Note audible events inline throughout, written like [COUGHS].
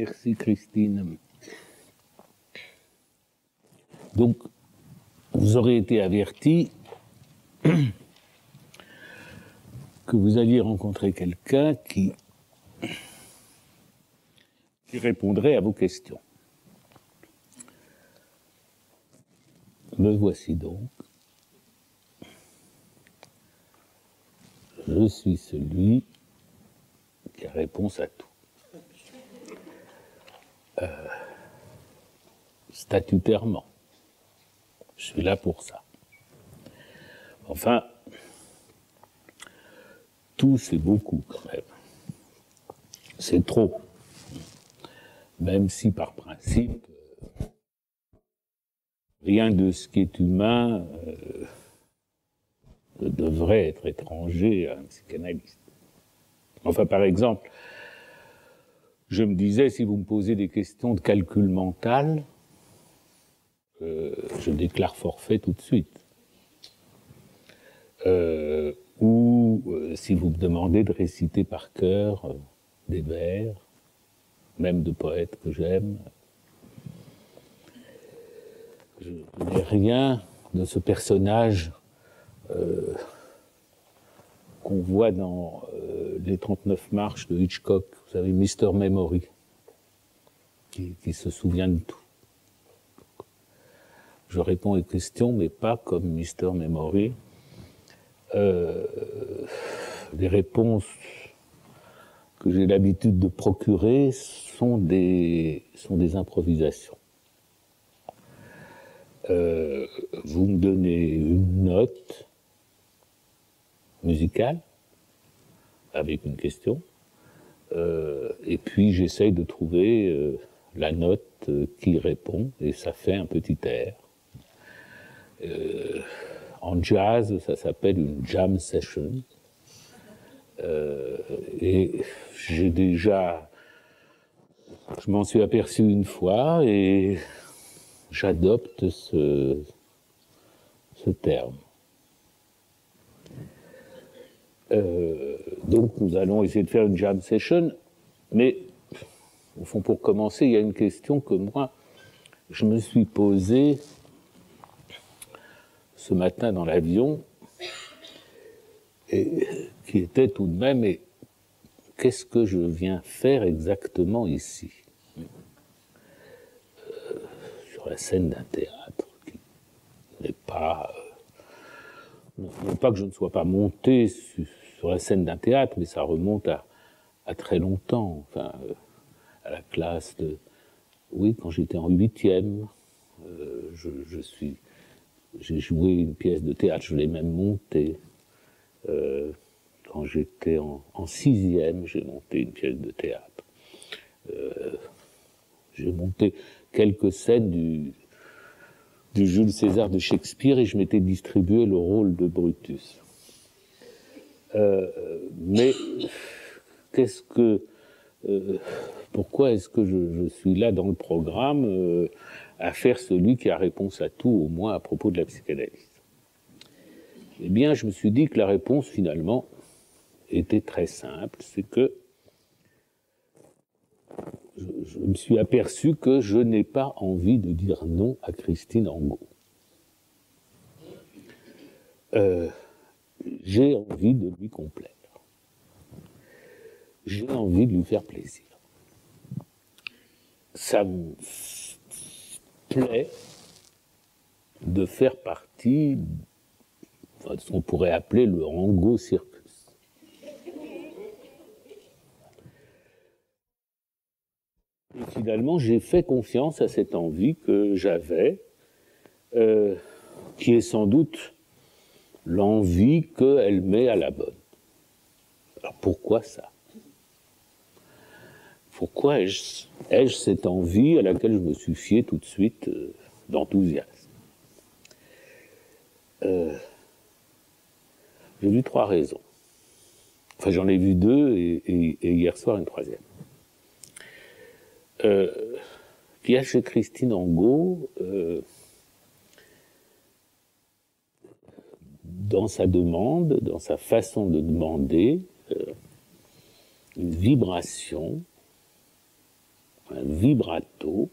Merci Christine. Donc, vous aurez été averti [CLEARS THROAT] que vous alliez rencontrer quelqu'un qui, répondrait à vos questions. Me voici donc. Je suis celui qui a réponse à tout. Euh, statutairement. Je suis là pour ça. Enfin, tout c'est beaucoup quand même. C'est trop. Même si par principe, rien de ce qui est humain euh, ne devrait être étranger à un psychanalyste. Enfin, par exemple, je me disais, si vous me posez des questions de calcul mental, euh, je déclare forfait tout de suite. Euh, ou euh, si vous me demandez de réciter par cœur des vers, même de poètes que j'aime, je n'ai rien de ce personnage qu'on voit dans les 39 marches de Hitchcock, vous savez, Mr. Memory, qui, se souvient de tout je réponds aux questions, mais pas comme Mister Memory. Euh, les réponses que j'ai l'habitude de procurer sont des, sont des improvisations. Euh, vous me donnez une note musicale avec une question, et puis j'essaye de trouver euh, la note euh, qui répond, et ça fait un petit air. Euh, en jazz, ça s'appelle une jam session. Euh, et j'ai déjà, je m'en suis aperçu une fois et j'adopte ce, ce terme. Euh, donc nous allons essayer de faire une jam session, mais au fond pour commencer, il y a une question que moi, je me suis posée ce matin dans l'avion, et qui était tout de même, et qu'est-ce que je viens faire exactement ici? Euh, Sur la scène d'un théâtre, qui n'est pas... Euh, non pas que je ne sois pas monté sur, la scène d'un théâtre, mais ça remonte à, très longtemps, enfin, euh, à la classe de... Oui, quand j'étais en huitième, suis j'ai joué une pièce de théâtre, je l'ai même montée. Euh, quand j'étais en, sixième, j'ai monté une pièce de théâtre. Euh, j'ai monté quelques scènes du Jules César de Shakespeare et je m'étais distribué le rôle de Brutus. Euh, mais qu'est-ce que, pourquoi est-ce que je, je, suis là dans le programme à faire celui qui a réponse à tout, au moins à propos de la psychanalyse? Eh bien, je me suis dit que la réponse, finalement, était très simple, c'est que je, me suis aperçu que je n'ai pas envie de dire non à Christine Angot. Euh, j'ai envie de lui complaire. J'ai envie de lui faire plaisir. Ça me plaît de faire partie de ce qu'on pourrait appeler le Rango Circus. Et finalement, j'ai fait confiance à cette envie que j'avais, euh, qui est sans doute l'envie qu'elle met à la bonne. Alors pourquoi ça? Pourquoi ai-je cette envie à laquelle je me suis fié tout de suite euh, d'enthousiasme? Euh, J'ai vu trois raisons. Enfin, j'en ai vu deux et, hier soir une troisième. Euh, chez Christine Angot, euh, dans sa demande, dans sa façon de demander, une vibration un vibrato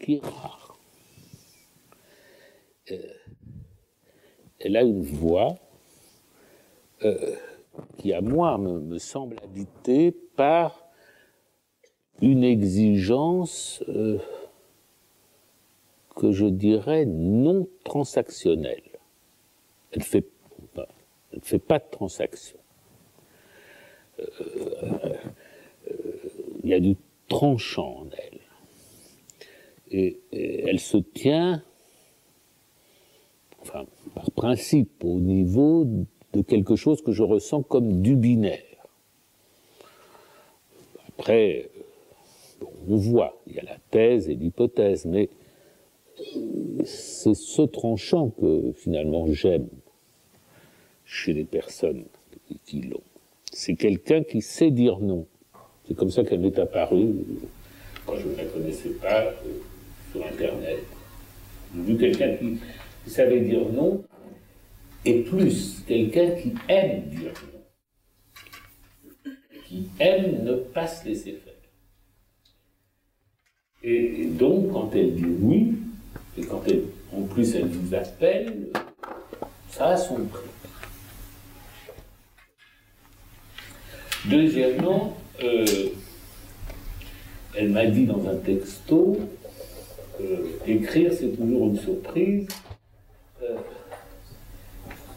qui est rare. Euh, elle a une voix euh, qui, à moi, me, semble habitée par une exigence euh, que je dirais non transactionnelle. Elle ne fait, pas de transaction. Il y a du tranchant en elle et, elle se tient, enfin, par principe, au niveau de quelque chose que je ressens comme du binaire. Après, on voit, il y a la thèse et l'hypothèse, mais c'est ce tranchant que finalement j'aime chez les personnes qui l'ont. C'est quelqu'un qui sait dire non. C'est comme ça qu'elle m'est apparue quand je ne la connaissais pas sur Internet. J'ai vu quelqu'un qui, savait dire non, et plus quelqu'un qui aime dire non, qui aime ne pas se laisser faire. Et, donc, quand elle dit oui, et quand elle, en plus elle vous appelle, ça a son prix. Deuxièmement, euh, elle m'a dit dans un texto, euh, écrire, c'est toujours une surprise. Euh,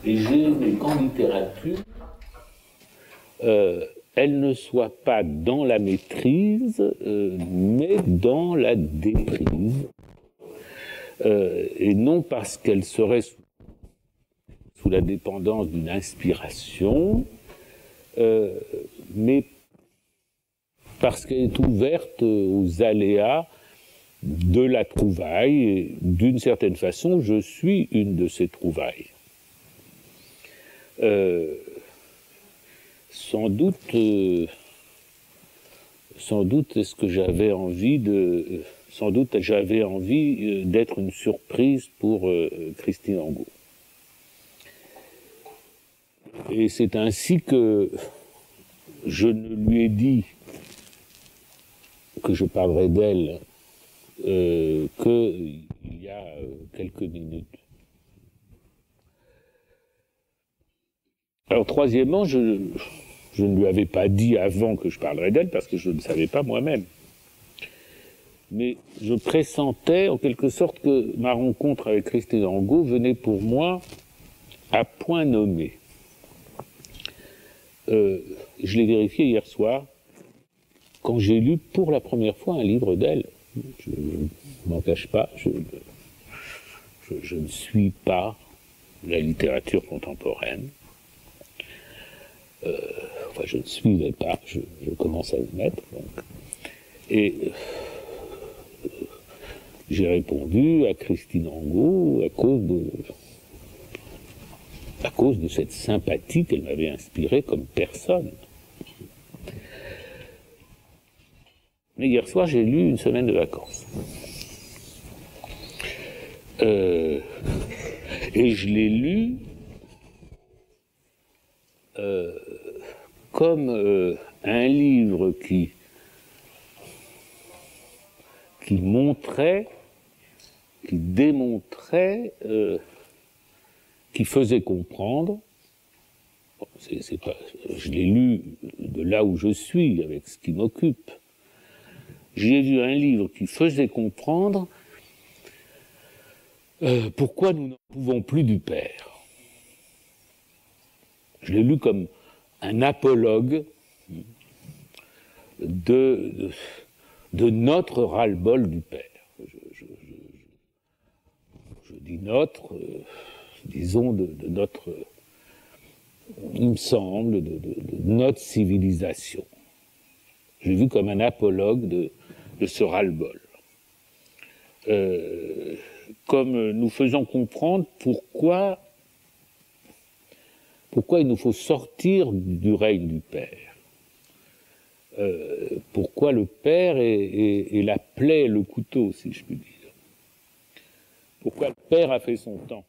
et j'ai aimé qu'en littérature, elle ne soit pas dans la maîtrise, mais dans la déprise. et non parce qu'elle serait sous, la dépendance d'une inspiration, mais parce qu'elle est ouverte aux aléas de la trouvaille. D'une certaine façon, je suis une de ces trouvailles. Euh, sans doute, euh, sans doute, est-ce que j'avais envie de, sans doute, j'avais envie euh, d'être une surprise pour Christine Angot. Et c'est ainsi que je ne lui ai dit que je parlerai d'elle euh, qu'il y a euh, quelques minutes. Alors troisièmement, je, je ne lui avais pas dit avant que je parlerais d'elle parce que je ne savais pas moi-même. Mais je pressentais en quelque sorte que ma rencontre avec Christine Angot venait pour moi à point nommé. Euh, je l'ai vérifié hier soir quand j'ai lu pour la première fois un livre d'elle je ne m'en cache pas, je, ne suis pas la littérature contemporaine. Euh, enfin, je ne suivais pas, je, commence à le mettre. Et euh, j'ai répondu à Christine Angot à cause de, à cause de cette sympathie qu'elle m'avait inspirée comme personne. Mais hier soir, j'ai lu une semaine de vacances. Euh, et je l'ai lu euh, comme euh, un livre qui, qui montrait, qui démontrait, qui faisait comprendre. je l'ai lu de là où je suis, avec ce qui m'occupe j'ai vu un livre qui faisait comprendre euh, pourquoi nous n'en pouvons plus du Père. Je l'ai lu comme un apologue de, de, notre ras-le-bol du Père. Je, dis notre, euh, disons de, notre, il me semble, de, notre civilisation. J'ai vu comme un apologue de, ce ras-le-bol. Euh, comme nous faisons comprendre pourquoi, pourquoi il nous faut sortir du règne du Père. Euh, pourquoi le Père est, est, la plaie, le couteau, si je puis dire. Pourquoi le Père a fait son temps.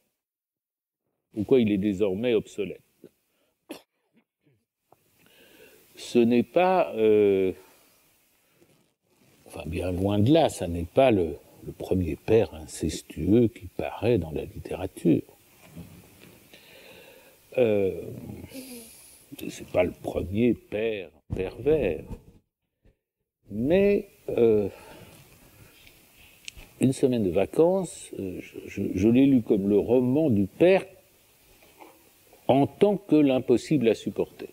Pourquoi il est désormais obsolète. Ce n'est pas... Euh, bien loin de là, ça n'est pas le, premier père incestueux qui paraît dans la littérature. Euh, c'est pas le premier père pervers. Mais euh, une semaine de vacances, euh, je, l'ai lu comme le roman du père en tant que l'impossible à supporter.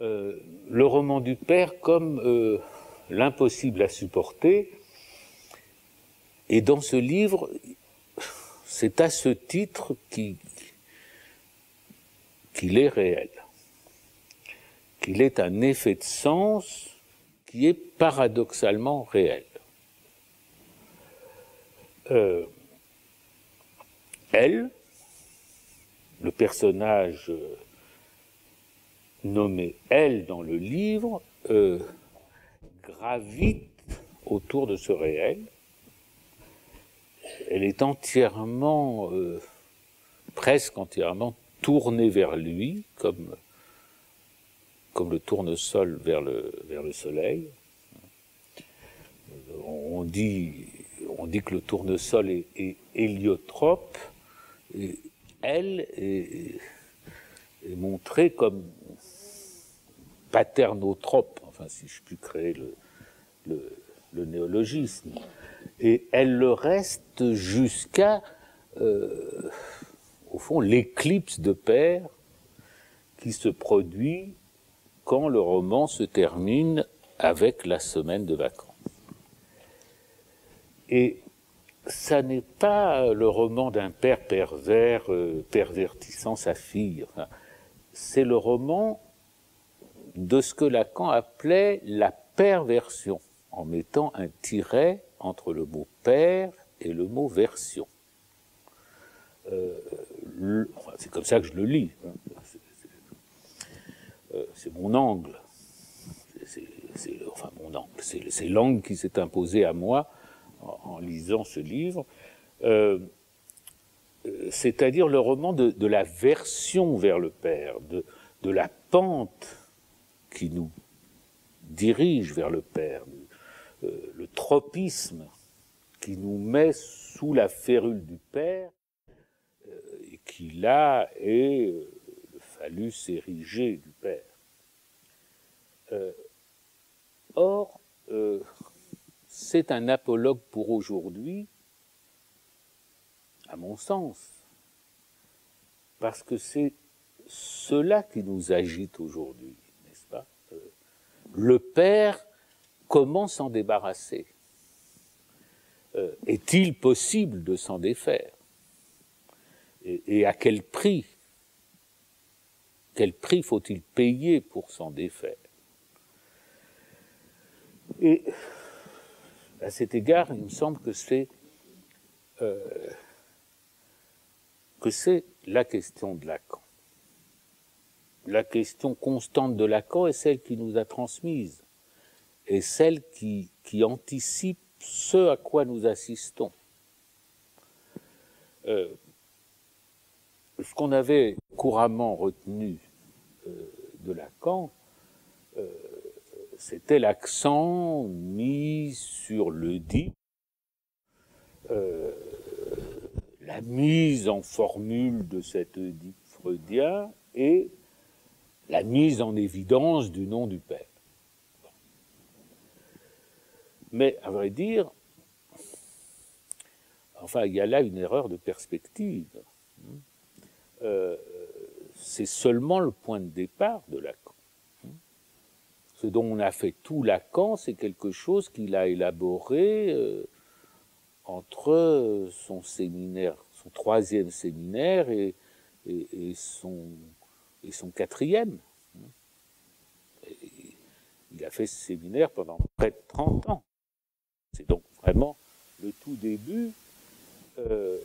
Euh, le roman du père comme l'impossible à supporter. Et dans ce livre, c'est à ce titre qu'il est réel, qu'il est un effet de sens qui est paradoxalement réel. Euh, elle, le personnage nommé elle dans le livre, euh, gravite autour de ce réel. Elle est entièrement, euh, presque entièrement tournée vers lui, comme, comme le tournesol vers le, vers le soleil. On dit, on dit que le tournesol est, héliotrope. Et elle est, est montrée comme paternotrope si je puis créer le, néologisme. Et elle le reste jusqu'à, euh, au fond, l'éclipse de père qui se produit quand le roman se termine avec la semaine de vacances. Et ça n'est pas le roman d'un père pervers euh, pervertissant sa fille. c'est le roman de ce que Lacan appelait la perversion, en mettant un tiret entre le mot père et le mot version. Euh, c'est comme ça que je le lis. Hein. C'est mon angle. C'est enfin mon l'angle qui s'est imposé à moi en, lisant ce livre. Euh, euh, c'est-à-dire le roman de, la version vers le père, de la pente qui nous dirige vers le Père, euh, le tropisme qui nous met sous la férule du Père, euh, et qui là est euh, le phallus érigé du Père. Or, c'est un apologue pour aujourd'hui, à mon sens, parce que c'est cela qui nous agite aujourd'hui le père, comment s'en débarrasser. Euh, Est-il possible de s'en défaire? Et, à quel prix? Quel prix faut-il payer pour s'en défaire? Et à cet égard, il me semble que c'est euh, que c'est la question de Lacan la question constante de Lacan est celle qui nous a transmise, et celle qui, anticipe ce à quoi nous assistons. Euh, ce qu'on avait couramment retenu euh, de Lacan, c'était l'accent mis sur le dit, la mise en formule de cet dit freudien et la mise en évidence du nom du Père. Mais à vrai dire, enfin, il y a là une erreur de perspective. Euh, c'est seulement le point de départ de Lacan. Ce dont on a fait tout Lacan, c'est quelque chose qu'il a élaboré euh, entre son séminaire, son troisième séminaire et son quatrième. il a fait ce séminaire pendant près de 30 ans. C'est donc vraiment le tout début. Euh,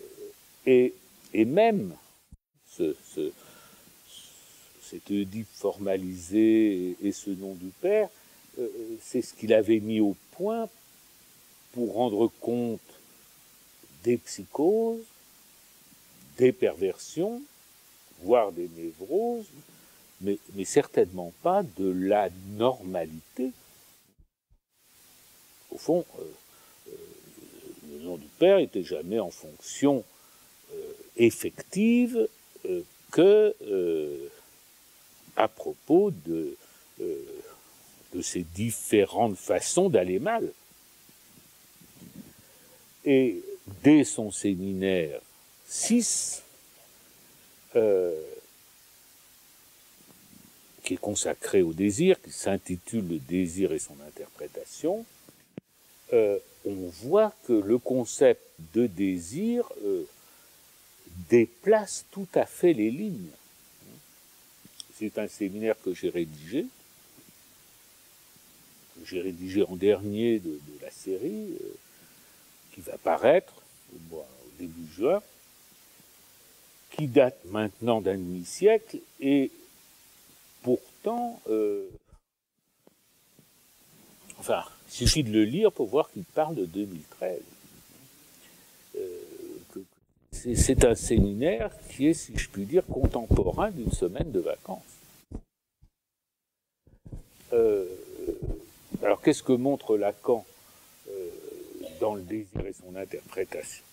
et, même ce, cet Oedipe formalisé et, ce nom du père, euh, c'est ce qu'il avait mis au point pour rendre compte des psychoses des perversions, voire des névroses, mais, certainement pas de la normalité. Au fond, euh, euh, le nom du Père n'était jamais en fonction euh, effective que à propos de, de ces différentes façons d'aller mal. Et dès son séminaire 6, qui est consacré au désir, qui s'intitule Le désir et son interprétation, euh, on voit que le concept de désir euh, déplace tout à fait les lignes. C'est un séminaire que j'ai rédigé, que j'ai rédigé en dernier de, la série, euh, qui va paraître au, début juin, qui date maintenant d'un demi-siècle et pourtant, euh, enfin, il suffit de le lire pour voir qu'il parle de 2013. Euh, c'est un séminaire qui est, si je puis dire, contemporain d'une semaine de vacances. Euh, alors, qu'est-ce que montre Lacan dans le désir et son interprétation?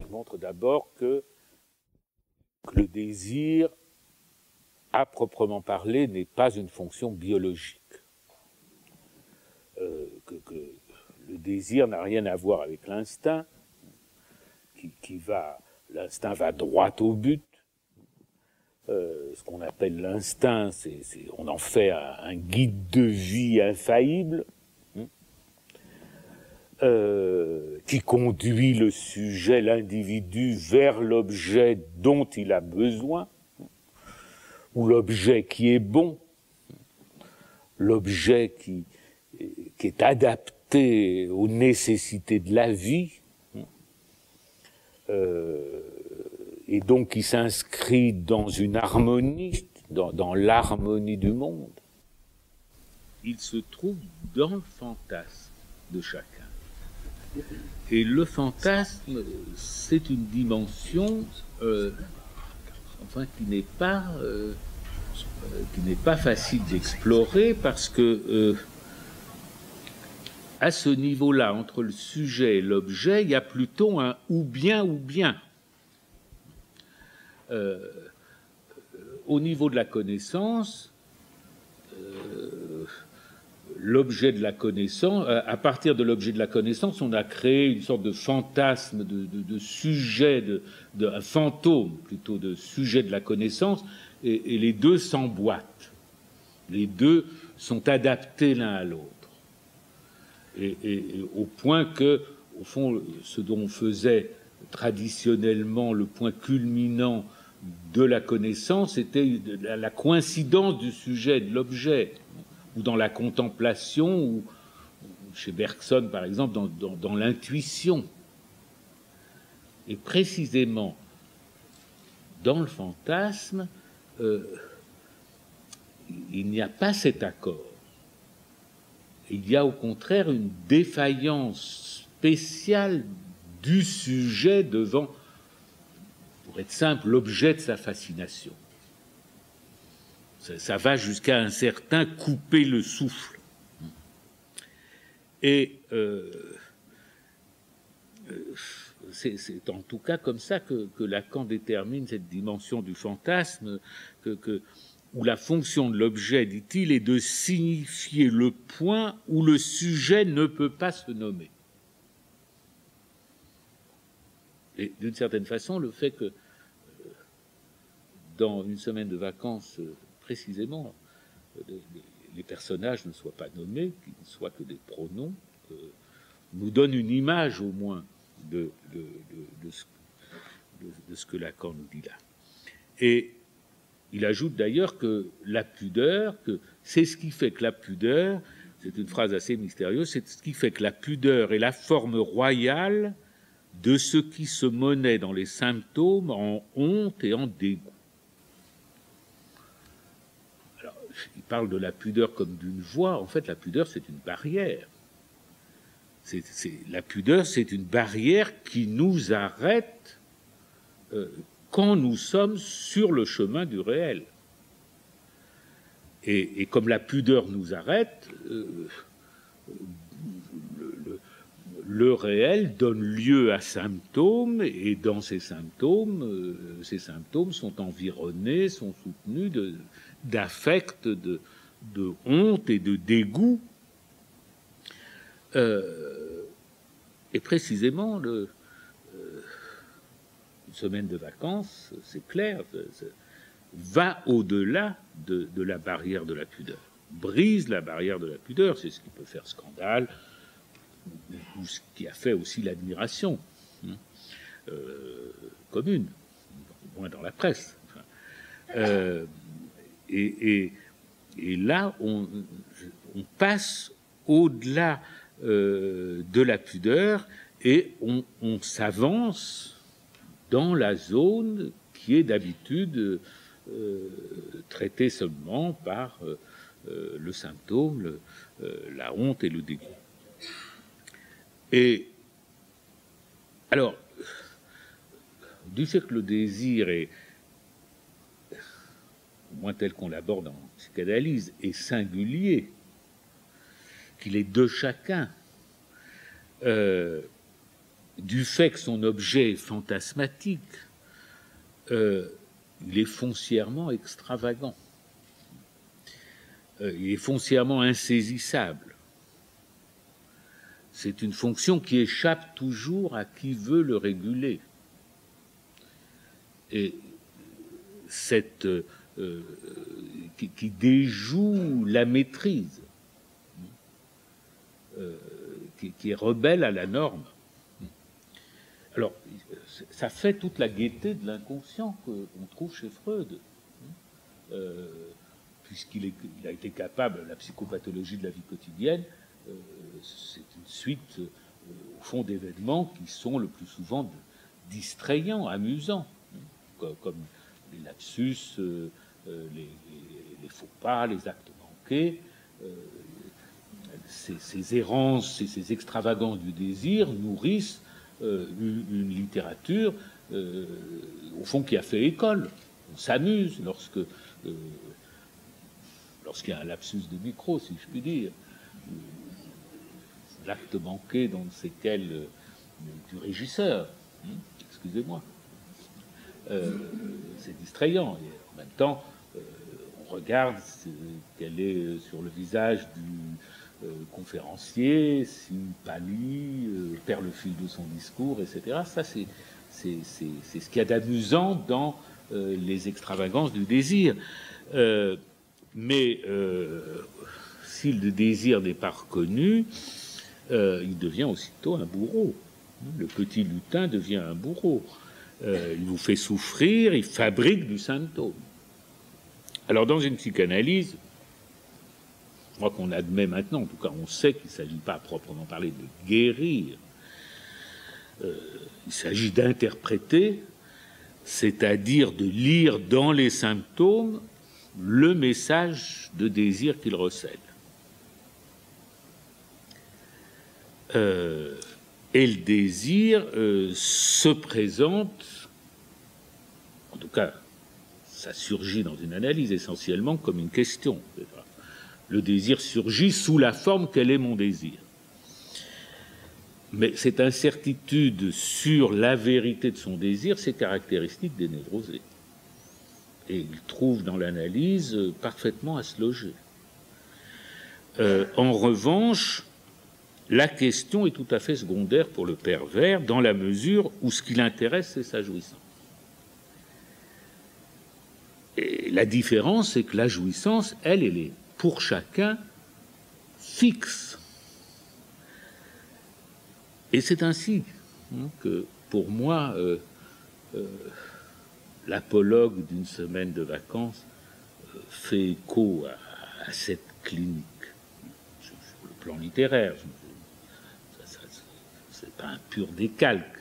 Il montre d'abord que le désir à proprement parler, n'est pas une fonction biologique. Euh, que, le désir n'a rien à voir avec l'instinct, qui, va, l'instinct va droit au but. Euh, ce qu'on appelle l'instinct, c'est, on en fait un, guide de vie infaillible, hein, euh, qui conduit le sujet, l'individu, vers l'objet dont il a besoin ou l'objet qui est bon, l'objet qui, est adapté aux nécessités de la vie, euh, et donc qui s'inscrit dans une harmonie, dans, l'harmonie du monde, il se trouve dans le fantasme de chacun. Et le fantasme, c'est une dimension euh, enfin, qui n'est pas euh, qui pas facile d'explorer parce que euh, à ce niveau-là, entre le sujet et l'objet, il y a plutôt un ou bien ou bien. Euh, au niveau de la connaissance, l'objet de la connaissance, à partir de l'objet de la connaissance, on a créé une sorte de fantasme, de, sujet, de, un fantôme plutôt de sujet de la connaissance, et, les deux s'emboîtent. Les deux sont adaptés l'un à l'autre. Et, au point que, au fond, ce dont on faisait traditionnellement le point culminant de la connaissance était la coïncidence du sujet et de l'objet, ou dans la contemplation, ou chez Bergson par exemple, dans, l'intuition. Et précisément, dans le fantasme, euh, il n'y a pas cet accord. Il y a au contraire une défaillance spéciale du sujet devant, être simple, l'objet de sa fascination. Ça, va jusqu'à un certain couper le souffle. Et euh, euh, c'est en tout cas comme ça que, Lacan détermine cette dimension du fantasme, où la fonction de l'objet, dit-il, est de signifier le point où le sujet ne peut pas se nommer. Et d'une certaine façon, le fait que dans une semaine de vacances, euh, précisément, euh, les, personnages ne soient pas nommés, qu'ils ne soient que des pronoms, nous donne une image au moins de, de, ce, que Lacan nous dit là. Et il ajoute d'ailleurs que la pudeur, que c'est ce qui fait que la pudeur, c'est une phrase assez mystérieuse, c'est ce qui fait que la pudeur est la forme royale de ce qui se monnaie dans les symptômes en honte et en dégoût. Alors, il parle de la pudeur comme d'une voix. En fait, la pudeur, c'est une barrière la pudeur, c'est une barrière qui nous arrête quand nous sommes sur le chemin du réel. Et, comme la pudeur nous arrête, le, réel donne lieu à symptômes, et dans ces symptômes, ces symptômes sont environnés, sont soutenus d'affects, de, honte et de dégoût. Euh, et précisément, euh, une semaine de vacances, c'est clair, va au-delà de, la barrière de la pudeur, brise la barrière de la pudeur, c'est ce qui peut faire scandale, ou ce qui a fait aussi l'admiration hein, euh, commune, moins dans la presse. Et, là, on, passe au-delà euh, de la pudeur et on, s'avance dans la zone qui est d'habitude euh, traitée seulement par euh, le symptôme, la honte et le dégoût. Et alors, du fait que le désir est, au moins tel qu'on l'aborde en psychanalyse, est singulier, qu'il est de chacun, euh, du fait que son objet est fantasmatique, euh, il est foncièrement extravagant, euh, il est foncièrement insaisissable. C'est une fonction qui échappe toujours à qui veut le réguler. Et cette euh, qui, déjoue la maîtrise, euh, qui, est rebelle à la norme. Alors, ça fait toute la gaieté de l'inconscient qu'on trouve chez Freud, euh, puisqu'il a été capable, la psychopathologie de la vie quotidienne, c'est une suite, au fond, d'événements qui sont le plus souvent distrayants, amusants, comme les lapsus, euh, les, faux pas, les actes manqués, euh, ces, errances et ces extravagances du désir nourrissent euh, une, littérature, au fond, qui a fait école. On s'amuse lorsque lorsqu'il y a un lapsus de micro, si je puis dire, l'acte manqué dans c'est quel du régisseur, hein, excusez-moi. c'est distrayant. Et en même temps, regarde qu'elle est sur le visage du euh, conférencier, s'il pâlit, euh, perd le fil de son discours, etc. Ça, c'est ce qu'il y a d'amusant dans euh, les extravagances du désir. mais si le désir n'est pas reconnu, il devient aussitôt un bourreau. Le petit lutin devient un bourreau. il vous fait souffrir, il fabrique du symptôme. Alors dans une psychanalyse, je crois qu'on admet maintenant, en tout cas on sait qu'il ne s'agit pas à proprement parler de guérir, euh, il s'agit d'interpréter, c'est-à-dire de lire dans les symptômes le message de désir qu'il recèle. Euh, et le désir euh, se présente, en tout cas ça surgit dans une analyse essentiellement comme une question. Le désir surgit sous la forme quel est mon désir. Mais cette incertitude sur la vérité de son désir, c'est caractéristique des névrosés. Et il trouve dans l'analyse parfaitement à se loger. Euh, en revanche, la question est tout à fait secondaire pour le pervers dans la mesure où ce qui l'intéresse, c'est sa jouissance la différence, c'est que la jouissance, elle, elle est pour chacun fixe. Et c'est ainsi hein, que, pour moi, euh, euh, l'apologue d'une semaine de vacances euh, fait écho à, cette clinique, sur, le plan littéraire. C'est pas un pur décalque,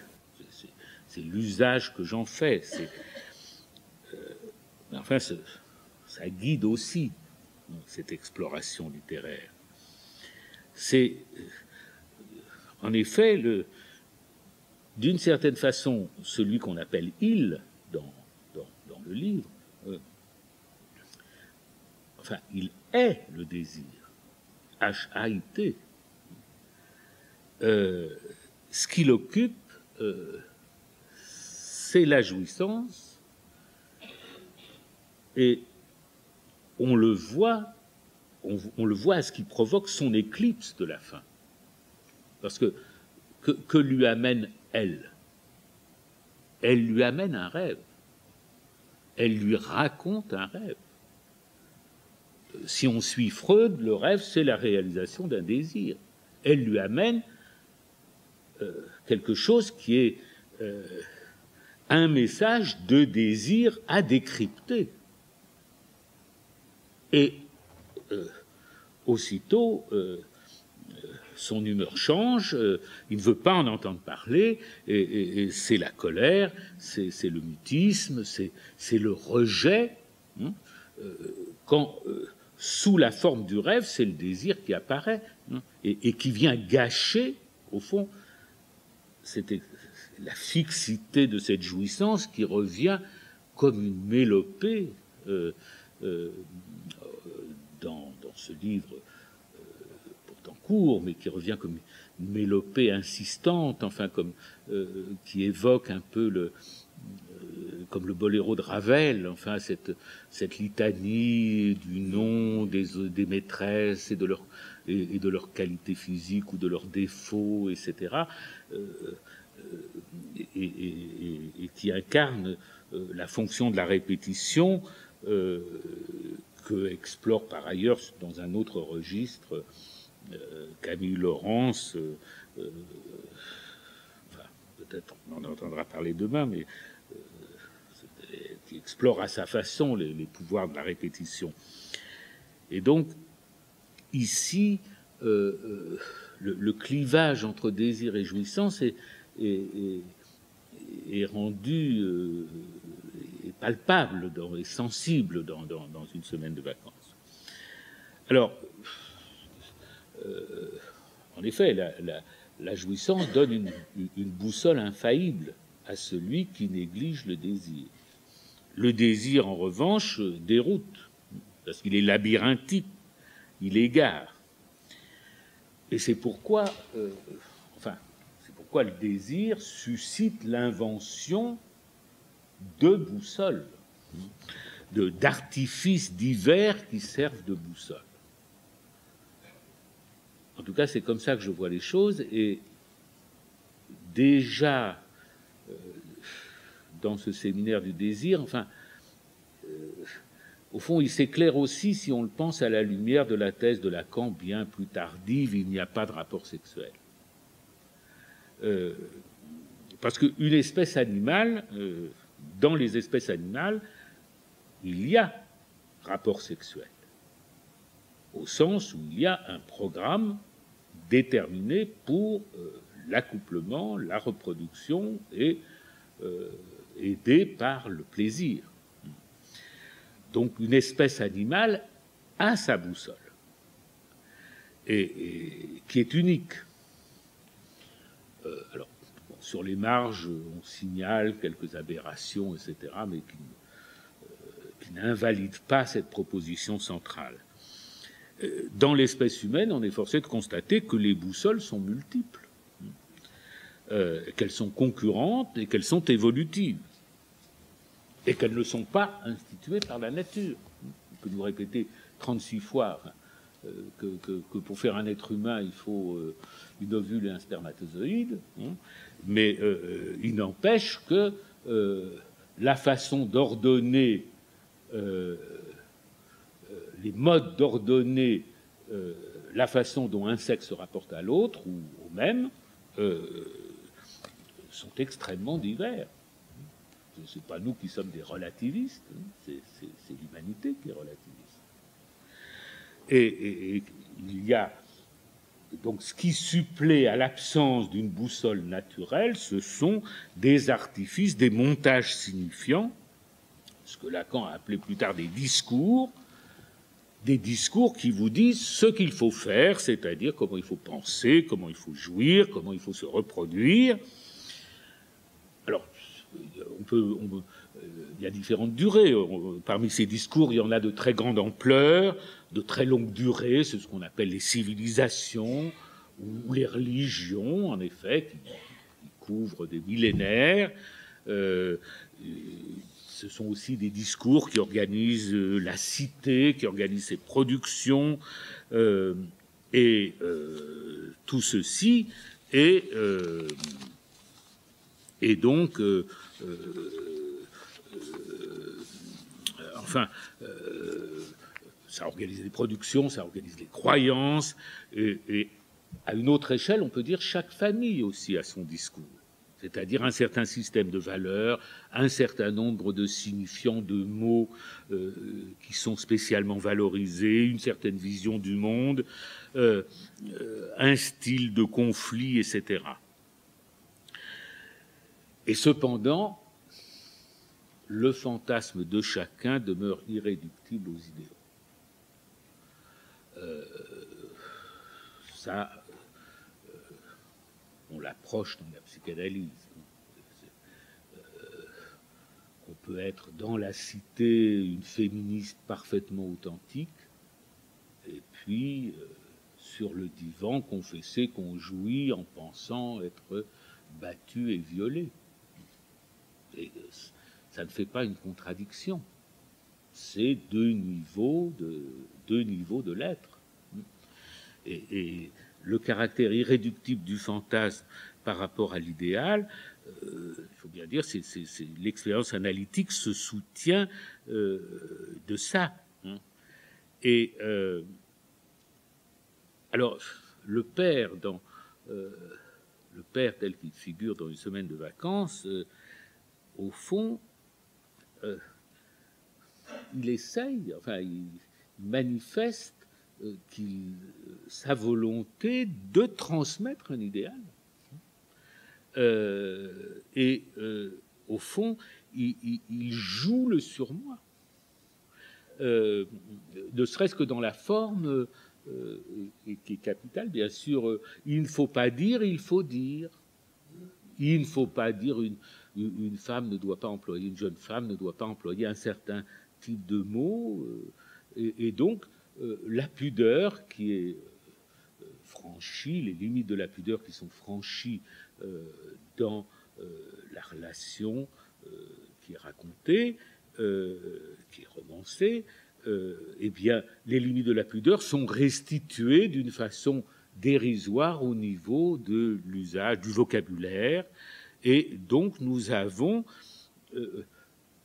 c'est l'usage que j'en fais. Enfin, ça guide aussi cette exploration littéraire. C'est, en effet, d'une certaine façon, celui qu'on appelle il dans, le livre, euh, enfin, il est le désir, H-A-I-T. Euh, ce qui l'occupe, euh, c'est la jouissance, et on le voit, on, le voit à ce qui provoque son éclipse de la fin. Parce que, que lui amène elle? Elle lui amène un rêve. Elle lui raconte un rêve. Si on suit Freud, le rêve, c'est la réalisation d'un désir. Elle lui amène euh, quelque chose qui est euh, un message de désir à décrypter. Et euh, aussitôt, son humeur change, euh, il ne veut pas en entendre parler, et, c'est la colère, c'est le mutisme, c'est le rejet. Hein. Euh, quand, euh, sous la forme du rêve, c'est le désir qui apparaît, hein, et, qui vient gâcher, au fond, la fixité de cette jouissance qui revient comme une mélopée ce livre court, mais qui revient comme une mélopée insistante, enfin comme euh, qui évoque un peu le euh, comme le boléro de Ravel, enfin cette, cette litanie du nom des, des maîtresses et de leur et, de leur qualité physique ou de leurs défauts, etc. Euh, et, et, qui incarne la fonction de la répétition que explore par ailleurs dans un autre registre euh, Camille Laurence, euh, euh, peut-être on en entendra parler demain, mais qui explore à sa façon les, pouvoirs de la répétition. Et donc, ici, le, clivage entre désir et jouissance est, est, rendu palpable et sensible dans, une semaine de vacances. Alors, euh, en effet, la, jouissance donne une, boussole infaillible à celui qui néglige le désir. Le désir, en revanche, déroute, parce qu'il est labyrinthique, il égare. Et c'est pourquoi, euh, enfin, c'est pourquoi le désir suscite l'invention de boussoles, d'artifices divers qui servent de boussole. En tout cas, c'est comme ça que je vois les choses. Et déjà, euh, dans ce séminaire du désir, enfin, euh, au fond, il s'éclaire aussi si on le pense à la lumière de la thèse de Lacan bien plus tardive, il n'y a pas de rapport sexuel. Euh, parce qu'une espèce animale, dans les espèces animales, il y a rapport sexuel, au sens où il y a un programme déterminé pour euh, l'accouplement, la reproduction et euh, aidé par le plaisir. Donc une espèce animale a sa boussole, et, qui est unique. Euh, alors, sur les marges, on signale quelques aberrations, etc., mais qui n'invalident pas cette proposition centrale. Euh, dans l'espèce humaine, on est forcé de constater que les boussoles sont multiples, euh, qu'elles sont concurrentes et qu'elles sont évolutives, et qu'elles ne sont pas instituées par la nature. On peut nous répéter 36 fois euh, que, pour faire un être humain, il faut une ovule et un spermatozoïde, mais il n'empêche que la façon d'ordonner les modes d'ordonner euh, la façon dont un sexe se rapporte à l'autre ou au même euh, sont extrêmement divers. Ce n'est pas nous qui sommes des relativistes, hein. c'est l'humanité qui est relativiste. Et, il y a donc ce qui supplée à l'absence d'une boussole naturelle, ce sont des artifices, des montages signifiants, ce que Lacan a appelé plus tard des discours, des discours qui vous disent ce qu'il faut faire, c'est-à-dire comment il faut penser, comment il faut jouir, comment il faut se reproduire. on peut, il y a différentes durées. Parmi ces discours, il y en a de très grande ampleur, de très longue durée, c'est ce qu'on appelle les civilisations ou les religions, en effet, qui, couvrent des millénaires. Euh, ce sont aussi des discours qui organisent euh, la cité, qui organisent ses productions, euh, et tout ceci est, donc enfin, ça organise les productions, ça organise les croyances, et, à une autre échelle, on peut dire chaque famille aussi a son discours, c'est-à-dire un certain système de valeurs, un certain nombre de signifiants de mots euh, qui sont spécialement valorisés, une certaine vision du monde, euh, euh, un style de conflit, etc. Et cependant, le fantasme de chacun demeure irréductible aux idéaux. Euh, ça, euh, on l'approche dans la psychanalyse. Euh, on peut être dans la cité une féministe parfaitement authentique, et puis sur le divan confesser qu'on jouit en pensant être battu et violé. Ça ne fait pas une contradiction c'est deux niveaux de, deux niveaux de l'être. Et, le caractère irréductible du fantasme par rapport à l'idéal, euh, il faut bien dire, c'est, l'expérience analytique se soutient euh, de ça. Hein. Et euh, alors, le père, dans, le père tel qu'il figure dans une semaine de vacances, au fond, il essaye, enfin, il, manifeste euh, sa volonté de transmettre un idéal. Euh, et euh, au fond, il, joue le surmoi. ne serait-ce que dans la forme qui est capitale, bien sûr, il ne faut pas dire, il faut dire. Il ne faut pas dire une, une femme ne doit pas employer, une jeune femme ne doit pas employer un certain type de mots, euh, et, donc euh, la pudeur qui est euh, franchie, les limites de la pudeur qui sont franchies dans la relation qui est racontée, qui est romancée, eh bien, les limites de la pudeur sont restituées d'une façon dérisoire au niveau de l'usage du vocabulaire. Et donc, nous avons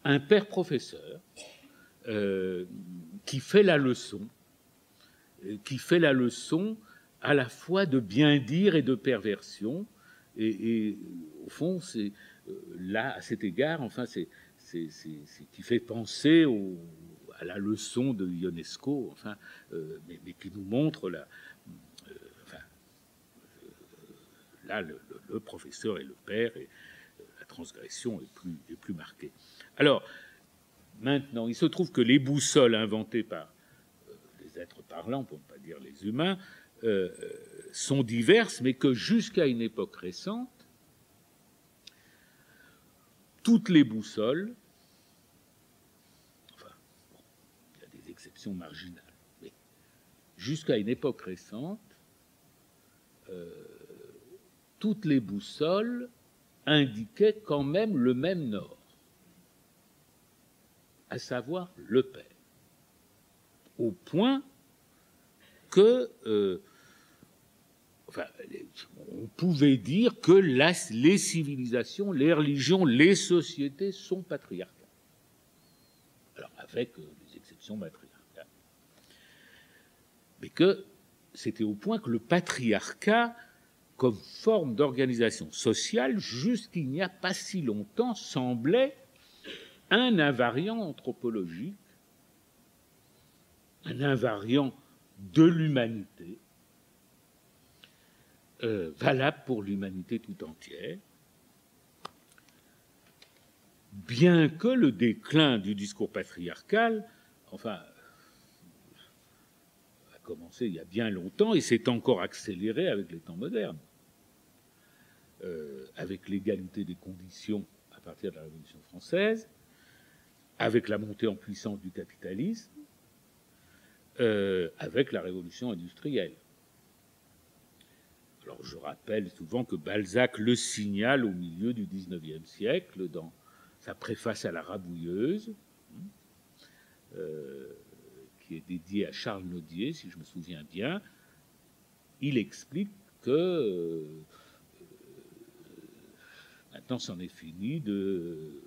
un père professeur euh, qui fait la leçon, euh, qui fait la leçon à la fois de bien dire et de perversion. Et, au fond, c'est euh, là, à cet égard, enfin, c'est qui fait penser à la leçon de Ionesco, enfin, mais, qui nous montre la, enfin, là, le, professeur et le père, et la transgression est plus, est plus marquée. Alors, Maintenant, il se trouve que les boussoles inventées par euh, les êtres parlants, pour ne pas dire les humains, euh, sont diverses, mais que jusqu'à une époque récente, toutes les boussoles, enfin, il y a des exceptions marginales, mais jusqu'à une époque récente, euh, toutes les boussoles indiquaient quand même le même nord à savoir le Père, au point que euh, on pouvait dire que les civilisations, les religions, les sociétés sont patriarcales. Alors avec euh, les exceptions matriarcales. Mais que c'était au point que le patriarcat, comme forme d'organisation sociale, jusqu'il n'y a pas si longtemps, semblait un invariant anthropologique, un invariant de l'humanité, euh, valable pour l'humanité tout entière, bien que le déclin du discours patriarcal, enfin, a commencé il y a bien longtemps et s'est encore accéléré avec les temps modernes, euh, avec l'égalité des conditions partir de la Révolution française, avec la montée en puissance du capitalisme, euh, avec la révolution industrielle. Alors je rappelle souvent que Balzac le signale au milieu du XIXe siècle dans sa préface à la Rabouilleuse, euh, qui est dédiée à Charles Naudier, si je me souviens bien. Il explique que euh, maintenant c'en est fini de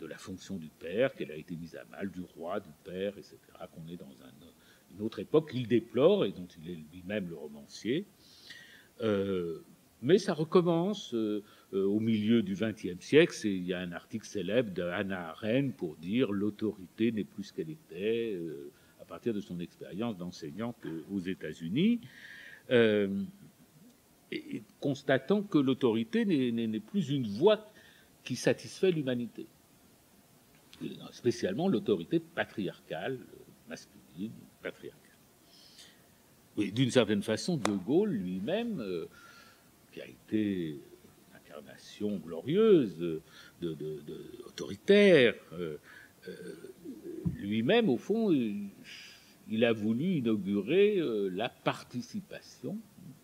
de la fonction du père, qu'elle a été mise à mal, du roi, du père, etc., qu'on est dans une autre époque qu'il déplore et dont il est lui-même le romancier. Euh, mais ça recommence euh, euh, au milieu du XXe siècle. Il y a un article célèbre d'Anna Arendt pour dire l'autorité n'est plus ce qu'elle était à partir de son expérience d'enseignante aux États-Unis, constatant que l'autorité n'est plus une voie qui satisfait l'humanité spécialement l'autorité patriarcale, masculine, patriarcale. D'une certaine façon, De Gaulle lui-même, euh, qui a été une incarnation glorieuse, autoritaire, euh, euh, lui-même, au fond, il a voulu inaugurer la participation.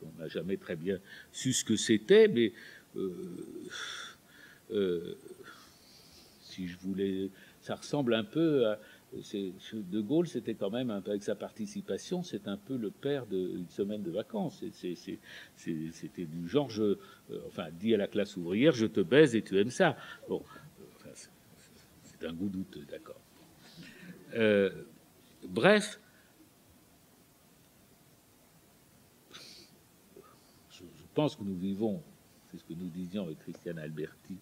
On n'a jamais très bien su ce que c'était, mais si je voulais ça ressemble un peu à. De Gaulle, c'était quand même, avec sa participation, c'est un peu le père d'une semaine de vacances. C'était du genre, je, euh, enfin, dit à la classe ouvrière, je te baise et tu aimes ça. Bon, c'est un goût douteux, d'accord. Euh, bref, je, pense que nous vivons, c'est ce que nous disions avec Christiane Alberti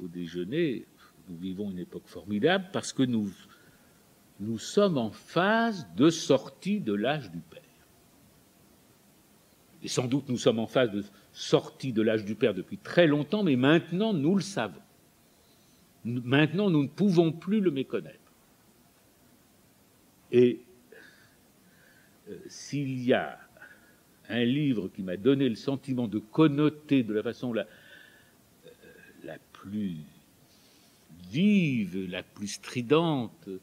au déjeuner, nous vivons une époque formidable parce que nous, nous sommes en phase de sortie de l'âge du Père. Et sans doute nous sommes en phase de sortie de l'âge du Père depuis très longtemps, mais maintenant nous le savons. Maintenant nous ne pouvons plus le méconnaître. Et euh, s'il y a un livre qui m'a donné le sentiment de connoter de la façon la, euh, la plus vive, la plus stridente, euh,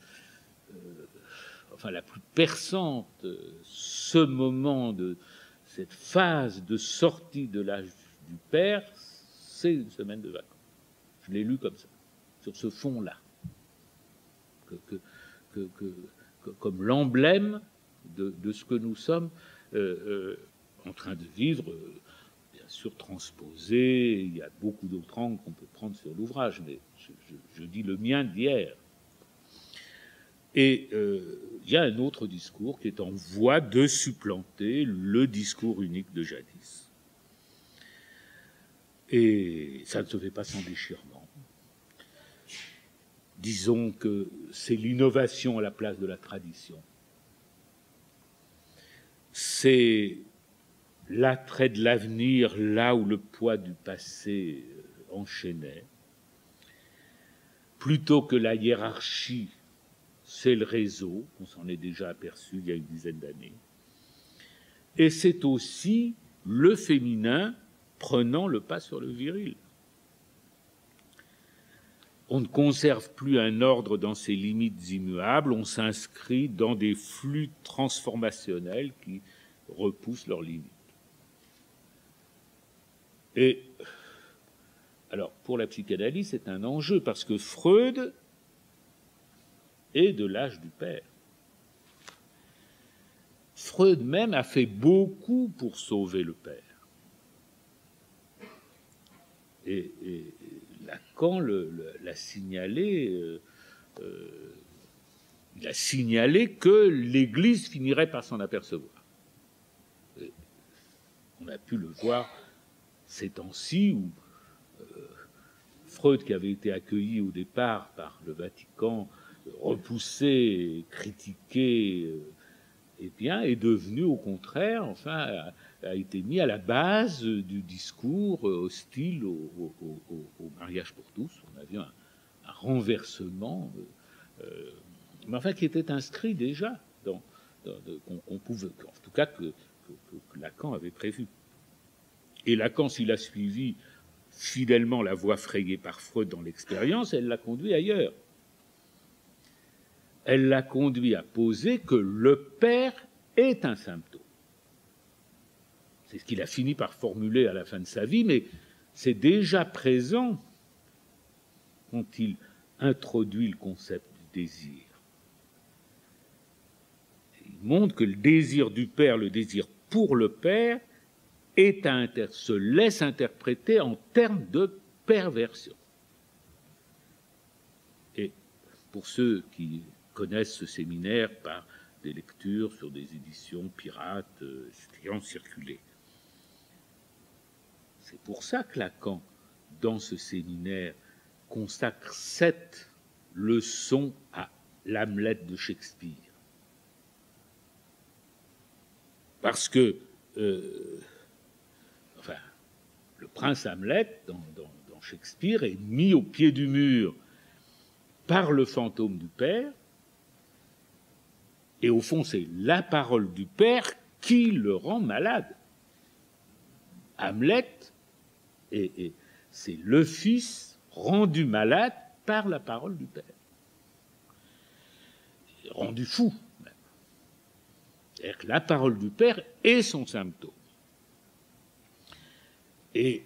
enfin la plus perçante, ce moment de cette phase de sortie de l'âge du père, c'est une semaine de vacances. Je l'ai lu comme ça, sur ce fond-là, que, comme l'emblème de, ce que nous sommes euh, euh, en train de vivre surtransposé. Il y a beaucoup d'autres angles qu'on peut prendre sur l'ouvrage, mais je, dis le mien d'hier. Et euh, il y a un autre discours qui est en voie de supplanter le discours unique de jadis. Et ça ne se fait pas sans déchirement. Disons que c'est l'innovation à la place de la tradition. C'est l'attrait de l'avenir là où le poids du passé euh, enchaînait. Plutôt que la hiérarchie, c'est le réseau, on s'en est déjà aperçu il y a une dizaine d'années. Et c'est aussi le féminin prenant le pas sur le viril. On ne conserve plus un ordre dans ses limites immuables, on s'inscrit dans des flux transformationnels qui repoussent leurs limites. Et alors, pour la psychanalyse, c'est un enjeu parce que Freud est de l'âge du père. Freud même a fait beaucoup pour sauver le père. Et, Lacan l'a signalé, euh, euh, il a signalé que l'Église finirait par s'en apercevoir. on a pu le voir ces temps-ci où euh, Freud, qui avait été accueilli au départ par le Vatican, repoussé, critiqué, euh, eh bien, est devenu au contraire, enfin, a, été mis à la base du discours hostile au, mariage pour tous. On a vu un, renversement, euh, mais enfin qui était inscrit déjà dans, qu'on pouvait, en tout cas que Lacan avait prévu. Et Lacan, s'il a suivi fidèlement la voie frayée par Freud dans l'expérience, elle l'a conduit ailleurs. Elle l'a conduit à poser que le père est un symptôme. C'est ce qu'il a fini par formuler à la fin de sa vie, mais c'est déjà présent quand il introduit le concept du désir. Il montre que le désir du père, le désir pour le père, est se laisse interpréter en termes de perversion. Et pour ceux qui connaissent ce séminaire par des lectures sur des éditions pirates euh, ayant circulé, c'est pour ça que Lacan, dans ce séminaire, consacre sept leçons à l'Hamlet de Shakespeare. Parce que euh, le prince Hamlet, dans, Shakespeare, est mis au pied du mur par le fantôme du père, et au fond, c'est la parole du père qui le rend malade. Hamlet, et, c'est le fils rendu malade par la parole du père. Rendu fou, même. C'est-à-dire que la parole du père est son symptôme. Et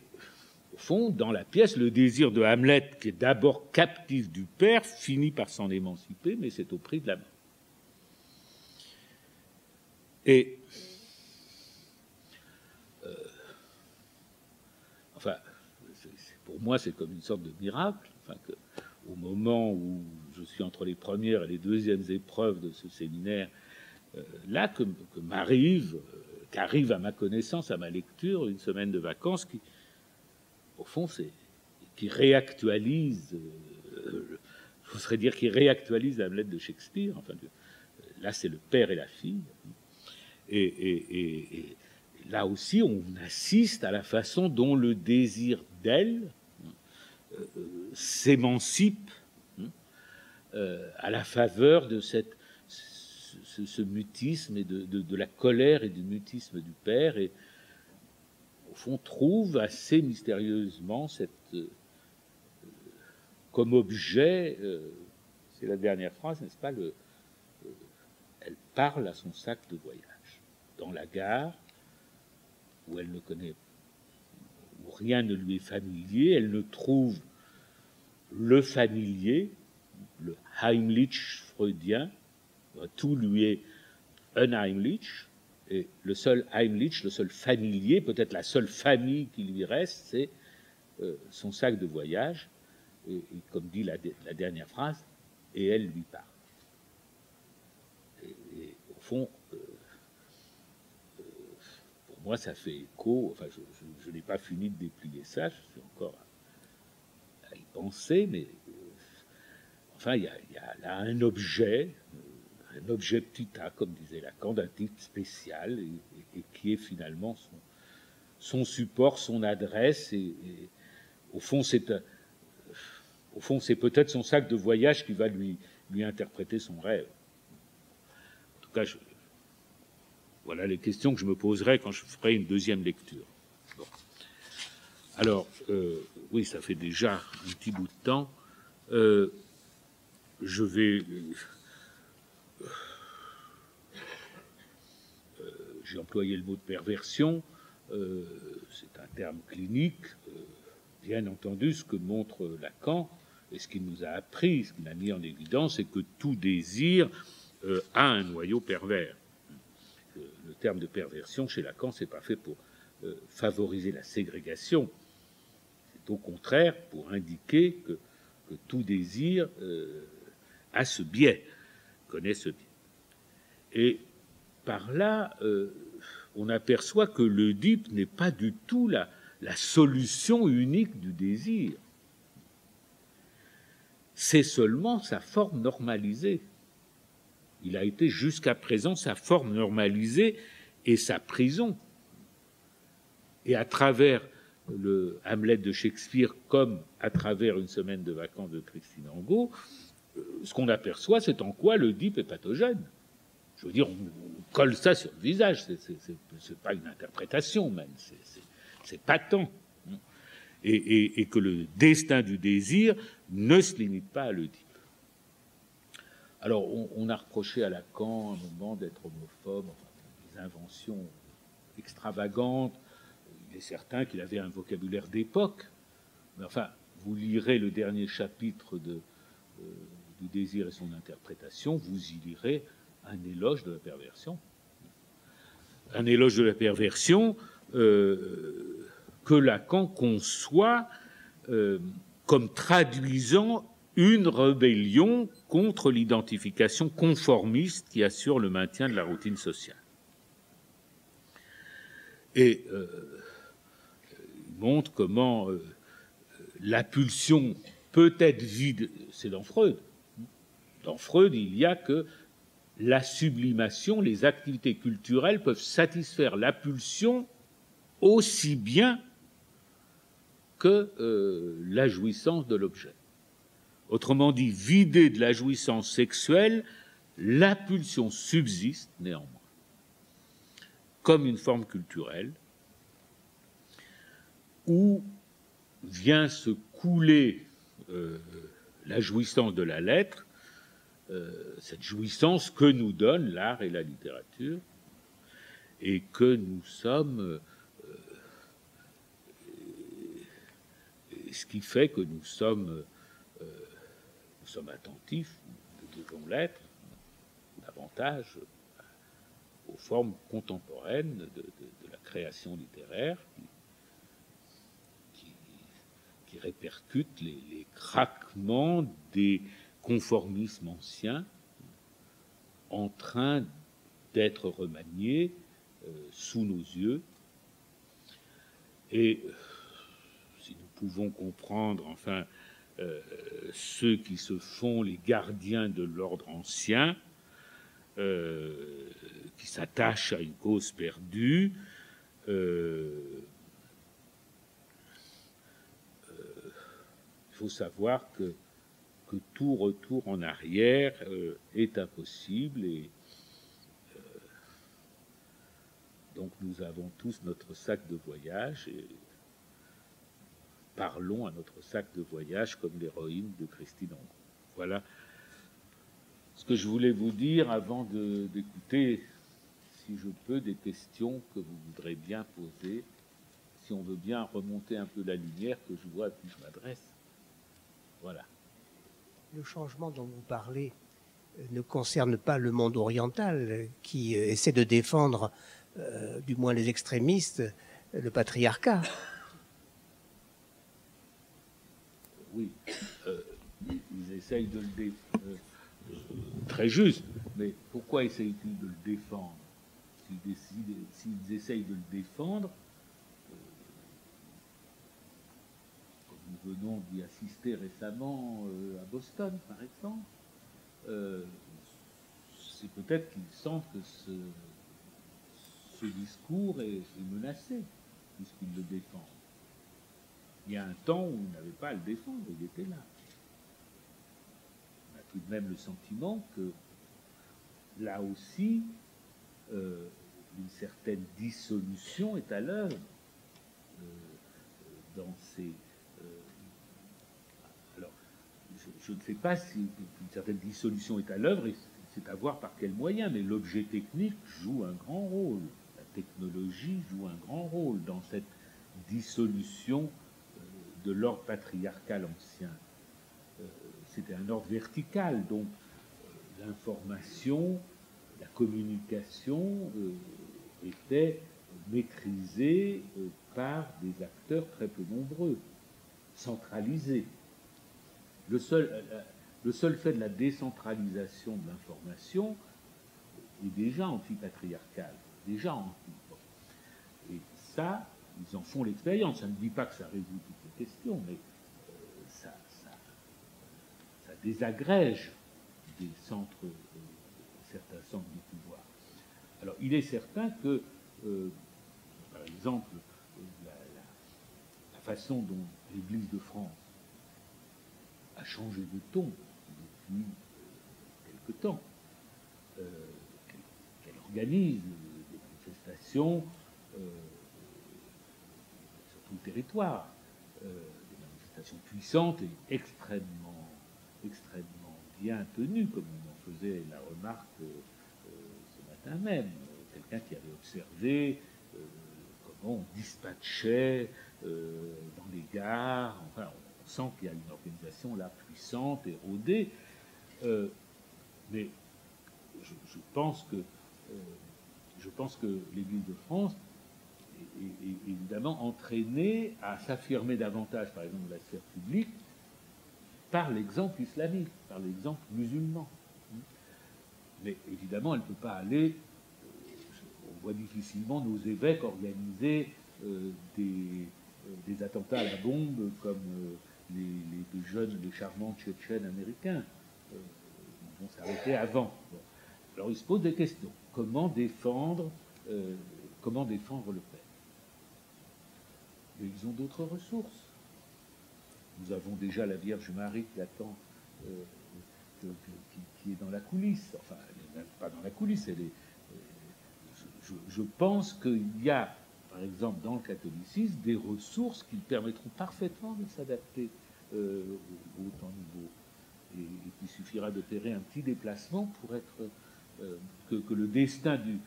au fond, dans la pièce, le désir de Hamlet, qui est d'abord captif du père, finit par s'en émanciper, mais c'est au prix de la mort. Et euh, enfin, pour moi, c'est comme une sorte de miracle. Enfin, que, au moment où je suis entre les premières et les deuxièmes épreuves de ce séminaire, euh, là que, m'arrive euh, arrive à ma connaissance, à ma lecture, une semaine de vacances qui, au fond, qui réactualise, euh, je voudrais dire qui réactualise lettre de Shakespeare. Enfin, là, c'est le père et la fille. Et, là aussi, on assiste à la façon dont le désir d'elle euh, s'émancipe hein, euh, à la faveur de cette ce, mutisme et de, la colère et du mutisme du père, et au fond trouve assez mystérieusement cette, euh, comme objet, euh, c'est la dernière phrase, n'est-ce pas, le, euh, elle parle à son sac de voyage. Dans la gare où elle ne connaît, où rien ne lui est familier, elle ne trouve le familier, le Heimlich freudien, tout lui est un Heimlich, et le seul Heimlich, le seul familier, peut-être la seule famille qui lui reste, c'est euh, son sac de voyage, et, comme dit la, dernière phrase, et elle lui parle. Et, au fond, euh, euh, pour moi, ça fait écho, enfin, je, n'ai pas fini de déplier ça, je suis encore à, y penser, mais enfin, il y, a là un objet, un objet petit-a, comme disait Lacan, d'un type spécial, et, qui est finalement son, support, son adresse, et, au fond, c'est peut-être son sac de voyage qui va lui, lui interpréter son rêve. En tout cas, voilà les questions que je me poserai quand je ferai une deuxième lecture. Alors, euh, oui, ça fait déjà un petit bout de temps. Euh, je vais j'ai employé le mot de perversion, euh, c'est un terme clinique, euh, bien entendu, ce que montre Lacan, et ce qu'il nous a appris, ce qu'il a mis en évidence, c'est que tout désir euh, a un noyau pervers. Le terme de perversion chez Lacan, c'est pas fait pour favoriser la ségrégation, c'est au contraire pour indiquer que, tout désir a ce biais, connaît ce biais. Et par là, on aperçoit que l'Oedipe n'est pas du tout la, solution unique du désir. C'est seulement sa forme normalisée. Il a été jusqu'à présent sa forme normalisée et sa prison. Et à travers le Hamlet de Shakespeare, comme à travers une semaine de vacances de Christine Angot, euh, ce qu'on aperçoit, c'est en quoi l'Oedipe est pathogène. Je veux dire, on, colle ça sur le visage, c'est pas une interprétation même, c'est patent. et, que le destin du désir ne se limite pas à l'Oedipe. Alors, on, a reproché à Lacan un moment d'être homophobe, des inventions extravagantes. Il est certain qu'il avait un vocabulaire d'époque, mais enfin, vous lirez le dernier chapitre de, euh, du désir et son interprétation, vous y lirez un éloge de la perversion. Un éloge de la perversion euh, que Lacan conçoit euh, comme traduisant une rébellion contre l'identification conformiste qui assure le maintien de la routine sociale. Et euh, il montre comment la pulsion peut être vide, c'est dans Freud. Dans Freud, il y a que la sublimation, les activités culturelles peuvent satisfaire la pulsion aussi bien que euh, la jouissance de l'objet. Autrement dit, vidé de la jouissance sexuelle, la pulsion subsiste néanmoins, comme une forme culturelle, où vient se couler euh, la jouissance de la lettre, cette jouissance que nous donnent l'art et la littérature, et que nous sommes ce qui fait que nous sommes, euh, nous sommes attentifs, nous devons l'être, davantage aux formes contemporaines de, la création littéraire qui, qui, répercutent les, craquements des conformismes anciens en train d'être remaniés euh, sous nos yeux. Et pouvons comprendre, enfin, euh, ceux qui se font les gardiens de l'ordre ancien, euh, qui s'attachent à une cause perdue. Euh, il faut savoir que, que, tout retour en arrière est impossible et donc nous avons tous notre sac de voyage et parlons à notre sac de voyage comme l'héroïne de Christine Angot. Voilà ce que je voulais vous dire avant d'écouter, si je peux, des questions que vous voudrez bien poser, si on veut bien remonter un peu la lumière que je vois à qui je m'adresse. Voilà. Le changement dont vous parlez euh, ne concerne pas le monde oriental qui euh, essaie de défendre, euh, du moins les extrémistes, le patriarcat. oui, ils, essayent de le défendre. Très juste, mais pourquoi essayent-ils de le défendre? S'ils essayent de le défendre, euh, comme nous venons d'y assister récemment à Boston, par exemple, c'est peut-être qu'ils sentent que ce, discours est menacé, puisqu'ils le défendent. Il y a un temps où on n'avait pas à le défendre, il était là. On a tout de même le sentiment que là aussi, euh, une certaine dissolution est à l'œuvre euh, dans ces. Euh, alors, je, ne sais pas si une certaine dissolution est à l'œuvre, et c'est à voir par quels moyens, mais l'objet technique joue un grand rôle. La technologie joue un grand rôle dans cette dissolution de l'ordre patriarcal ancien. Euh, c'était un ordre vertical, donc euh, l'information, la communication euh, était maîtrisée par des acteurs très peu nombreux, centralisés. Le seul, le seul fait de la décentralisation de l'information est déjà antipatriarcal, déjà anti. Et ça, ils en font l'expérience. Ça ne dit pas que ça résout toutes les questions, mais euh, ça, désagrège des centres, euh, certains centres du pouvoir. Alors, il est certain que, euh, par exemple, la, façon dont l'Église de France a changé de ton depuis quelque temps, qu'elle organise des manifestations, territoire, euh, des manifestations puissantes et extrêmement, extrêmement bien tenues, comme on en faisait la remarque ce matin même. Quelqu'un qui avait observé comment on dispatchait dans les gares, enfin, on sent qu'il y a une organisation là puissante et rodée. mais je, pense que je pense que l'Église de France est, évidemment entraînée à s'affirmer davantage, par exemple, dans la sphère publique, par l'exemple islamique, par l'exemple musulman. Mais évidemment, elle ne peut pas aller. Euh, on voit difficilement nos évêques organiser euh, euh, des, attentats à la bombe comme les, jeunes, les charmants tchétchènes américains. ils vont s'arrêter avant. Alors il se pose des questions comment défendre, euh, comment défendre le père. Mais ils ont d'autres ressources. Nous avons déjà la Vierge Marie qui attend, euh, qui, est dans la coulisse. Enfin, elle n'est pas dans la coulisse, elle est. Euh, je, pense qu'il y a, par exemple, dans le catholicisme, des ressources qui permettront parfaitement de s'adapter au, temps nouveau. Et, et qu'il suffira d'opérer un petit déplacement pour être euh, que, le destin du,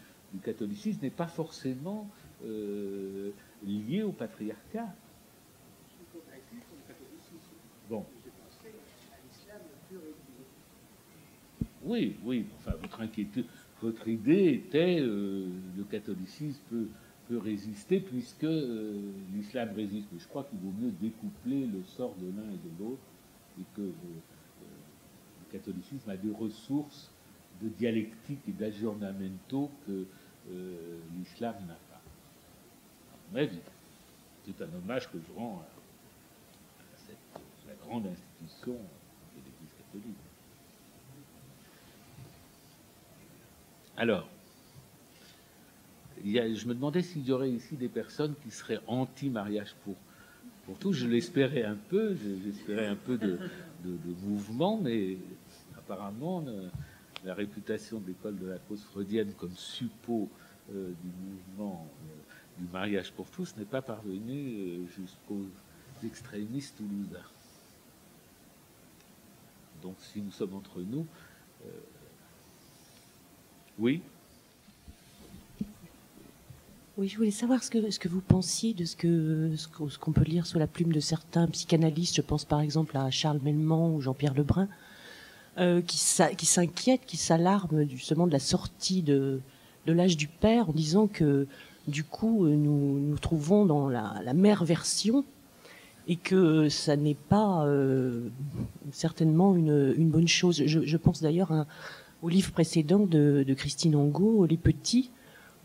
catholicisme n'est pas forcément euh, lié au patriarcat. Bon. Oui, oui. Enfin, votre inquiétude, votre idée était euh, le catholicisme peut, peut résister puisque l'islam résiste. Mais je crois qu'il vaut mieux découpler le sort de l'un et de l'autre et que le catholicisme a des ressources de dialectique et d'aggiornamento que euh, l'islam n'a pas. C'est un hommage que je rends à, cette, la grande institution de l'Église catholique. Alors, je me demandais s'il y aurait ici des personnes qui seraient anti-mariage pour, pour tous. Je l'espérais un peu, j'espérais un peu de, mouvement, mais apparemment, la réputation de l'école de la cause freudienne comme suppôt euh, du mouvement euh, du mariage pour tous n'est pas parvenue euh, jusqu'aux extrémistes toulousains. Donc si nous sommes entre nous, oui. Oui, je voulais savoir ce que, ce que vous pensiez de ce que ce qu'on peut lire sous la plume de certains psychanalystes. Je pense par exemple à Charles Melman ou Jean-Pierre Lebrun, euh, qui s'inquiète, qui s'alarme justement de la sortie de, de l'âge du père en disant que du coup euh, nous nous trouvons dans la, mère version et que ça n'est pas euh, certainement une, une, bonne chose. Je, pense d'ailleurs au livre précédent de, de, Christine Angot, Les Petits,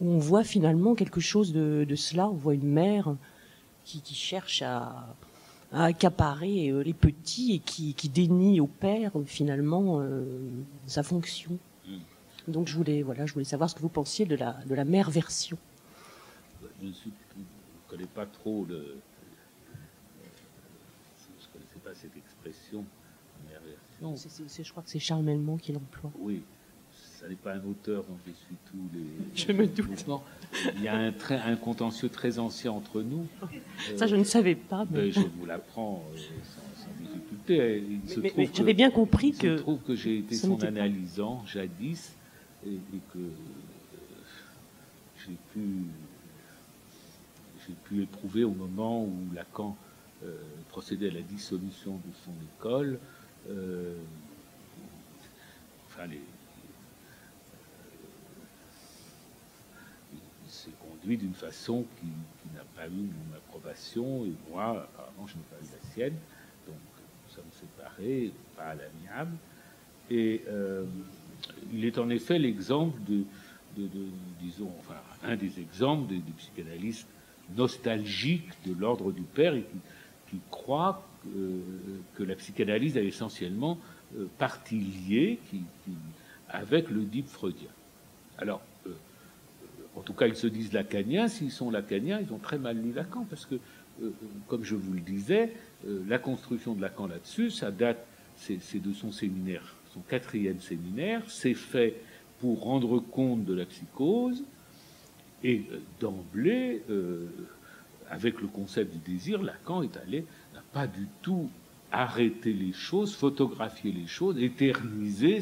on voit finalement quelque chose de, de cela. On voit une mère qui, qui cherche à, à accaparer euh, les petits et qui, qui dénie au père finalement euh, sa fonction. Hmm. Donc je voulais, voilà, je voulais savoir ce que vous pensiez de la, de la mère version. Je ne connais pas trop le. Je ne connaissais pas cette expression, mère version. je crois que c'est Charles Melmont qui l'emploie. Oui, ça n'est pas un auteur dont je suis tous les. [LAUGHS] Je me doute. Il y a un, très, un contentieux très ancien entre nous. Ça, je ne savais pas. Mais... je vous l'apprends euh, sans, difficulté. mais, j'avais bien compris que. Je trouve que j'ai été son analysant jadis et, que euh, j'ai pu, j'ai pu éprouver au moment où Lacan euh, procédait à la dissolution de son école. enfin, les, d'une façon qui, n'a pas eu mon approbation, et moi, apparemment, je n'ai pas eu la sienne. Donc, nous sommes séparés, pas à l'amiable. Et euh, il est en effet l'exemple de, disons, enfin, un des exemples des, psychanalystes nostalgiques de l'ordre du père et qui, qui croient que, la psychanalyse a essentiellement euh, partie liée qui, avec le deep freudien. Alors, en tout cas ils se disent lacaniens, s'ils sont lacaniens, ils ont très mal lu Lacan, parce que, euh, comme je vous le disais, euh, la construction de Lacan là-dessus, ça date, c'est de son séminaire, son quatrième séminaire, c'est fait pour rendre compte de la psychose, et euh, d'emblée, avec le concept du désir, Lacan est allé pas du tout arrêter les choses, photographier les choses, éterniser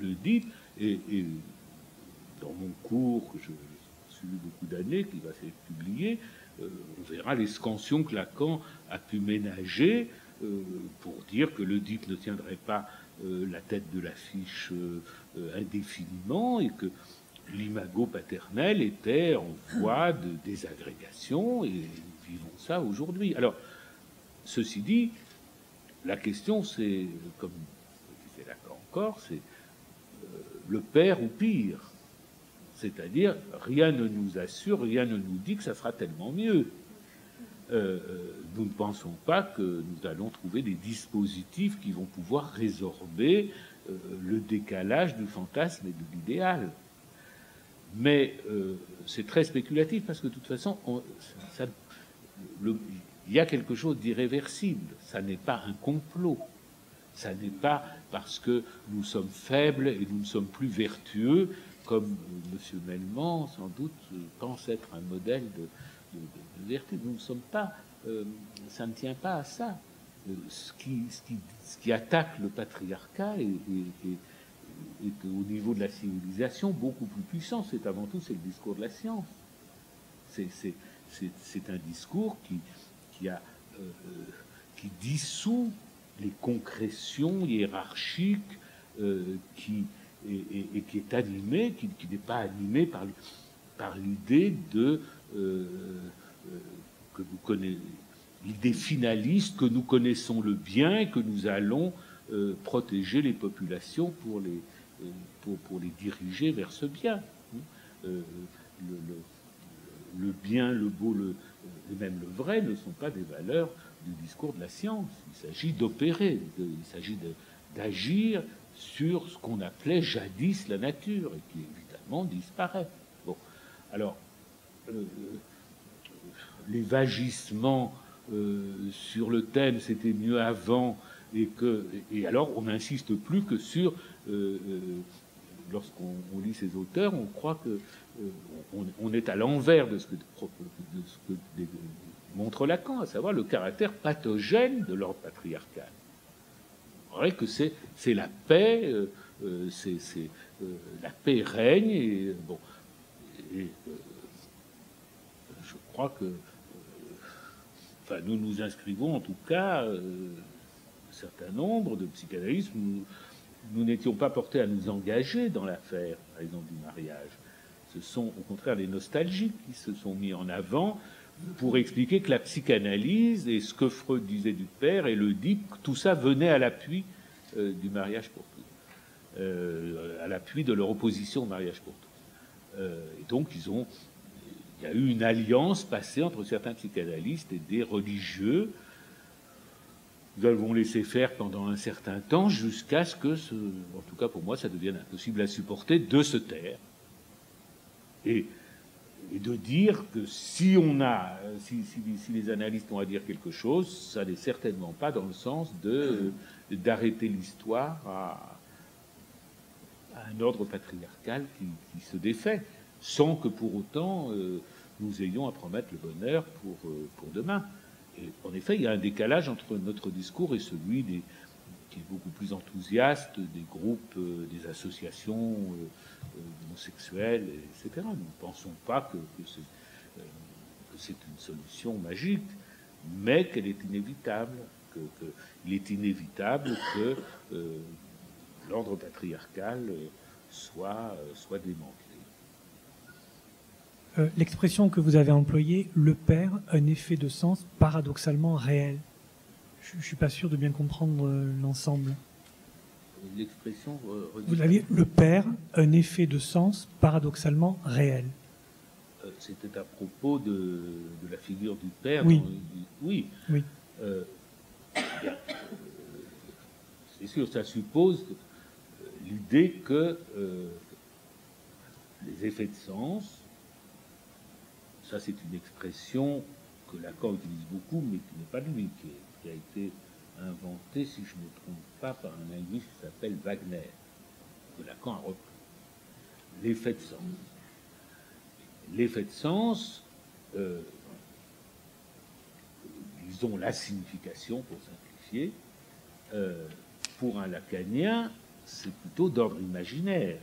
le dit. Et, dans mon cours, que je suis beaucoup d'années, qui va être publié, euh, on verra les scansions que Lacan a pu ménager euh, pour dire que le DIP ne tiendrait pas euh, la tête de l'affiche indéfiniment et que l'imago paternel était en voie de désagrégation et nous vivons ça aujourd'hui. Alors, ceci dit, la question c'est, comme disait Lacan encore, c'est le père ou pire. C'est-à-dire, rien ne nous assure, rien ne nous dit que ça sera tellement mieux. Euh, euh, nous ne pensons pas que nous allons trouver des dispositifs qui vont pouvoir résorber euh, le décalage du fantasme et de l'idéal. Mais c'est très spéculatif parce que de toute façon, il y a quelque chose d'irréversible. Ça n'est pas un complot. Ça n'est pas parce que nous sommes faibles et nous ne sommes plus vertueux comme M. Melman, sans doute, pense être un modèle de, vertu. Nous ne sommes pas, euh, ça ne tient pas à ça. Euh, ce, qui, attaque le patriarcat est, au niveau de la civilisation beaucoup plus puissant. C'est avant tout c'est le discours de la science. C'est un discours euh, qui dissout les concrétions hiérarchiques qui, et, qui est animé, qui, n'est pas animé par, l'idée de euh, euh, que vous connaissez l'idée finaliste que nous connaissons le bien et que nous allons euh, protéger les populations pour les, pour, les diriger vers ce bien. le, le, bien, le beau, le, et même le vrai ne sont pas des valeurs du discours de la science. Il s'agit d'opérer, il s'agit d'agir sur ce qu'on appelait jadis la nature et qui évidemment disparaît. Bon, alors euh, les vagissements euh, sur le thème c'était mieux avant et que alors on n'insiste plus que sur euh, lorsqu'on lit ces auteurs on croit que on, est à l'envers de ce que, de ce que montre Lacan, à savoir le caractère pathogène de l'ordre patriarcal vrai que c'est la paix, euh, euh, euh, la paix règne. Et, bon, je crois que, enfin, nous nous inscrivons en tout cas, un certain nombre de psychanalystes, nous n'étions pas portés à nous engager dans l'affaire, par exemple, du mariage. Ce sont au contraire les nostalgiques qui se sont mis en avant pour expliquer que la psychanalyse et ce que Freud disait du père et le dit, tout ça venait à l'appui euh, du mariage pour tous, euh, à l'appui de leur opposition au mariage pour tous. Euh, et donc, il y a eu une alliance passée entre certains psychanalystes et des religieux. Nous avons laissé faire pendant un certain temps jusqu'à ce que, en tout cas pour moi, ça devienne impossible à supporter de se taire. Et et de dire que si on a, si, les analystes ont à dire quelque chose, ça n'est certainement pas dans le sens de d'arrêter l'histoire à, un ordre patriarcal qui, se défait, sans que pour autant euh, nous ayons à promettre le bonheur pour, euh, pour demain. Et en effet, il y a un décalage entre notre discours et celui des, beaucoup plus enthousiaste des groupes, euh, des associations homosexuels, etc. Nous ne pensons pas que, euh, c'est une solution magique, mais qu'elle est inévitable, qu'il est inévitable que euh, l'ordre patriarcal euh, soit, soit démantelé. L'expression que vous avez employée, le père, un effet de sens paradoxalement réel. Je ne suis pas sûr de bien comprendre l'ensemble l'expression. Euh, Vous aviez le père, un effet de sens paradoxalement réel. Euh, c'était à propos de, la figure du père. Oui. oui. oui. Euh, c'est sûr, ça suppose l'idée que les effets de sens, ça c'est une expression que Lacan utilise beaucoup, mais qui n'est pas lui, qui a été inventé, si je ne me trompe pas, par un linguiste qui s'appelle Wagner, que Lacan a repris. L'effet de sens. L'effet de sens, euh, disons la signification pour simplifier, euh, pour un lacanien, c'est plutôt d'ordre imaginaire.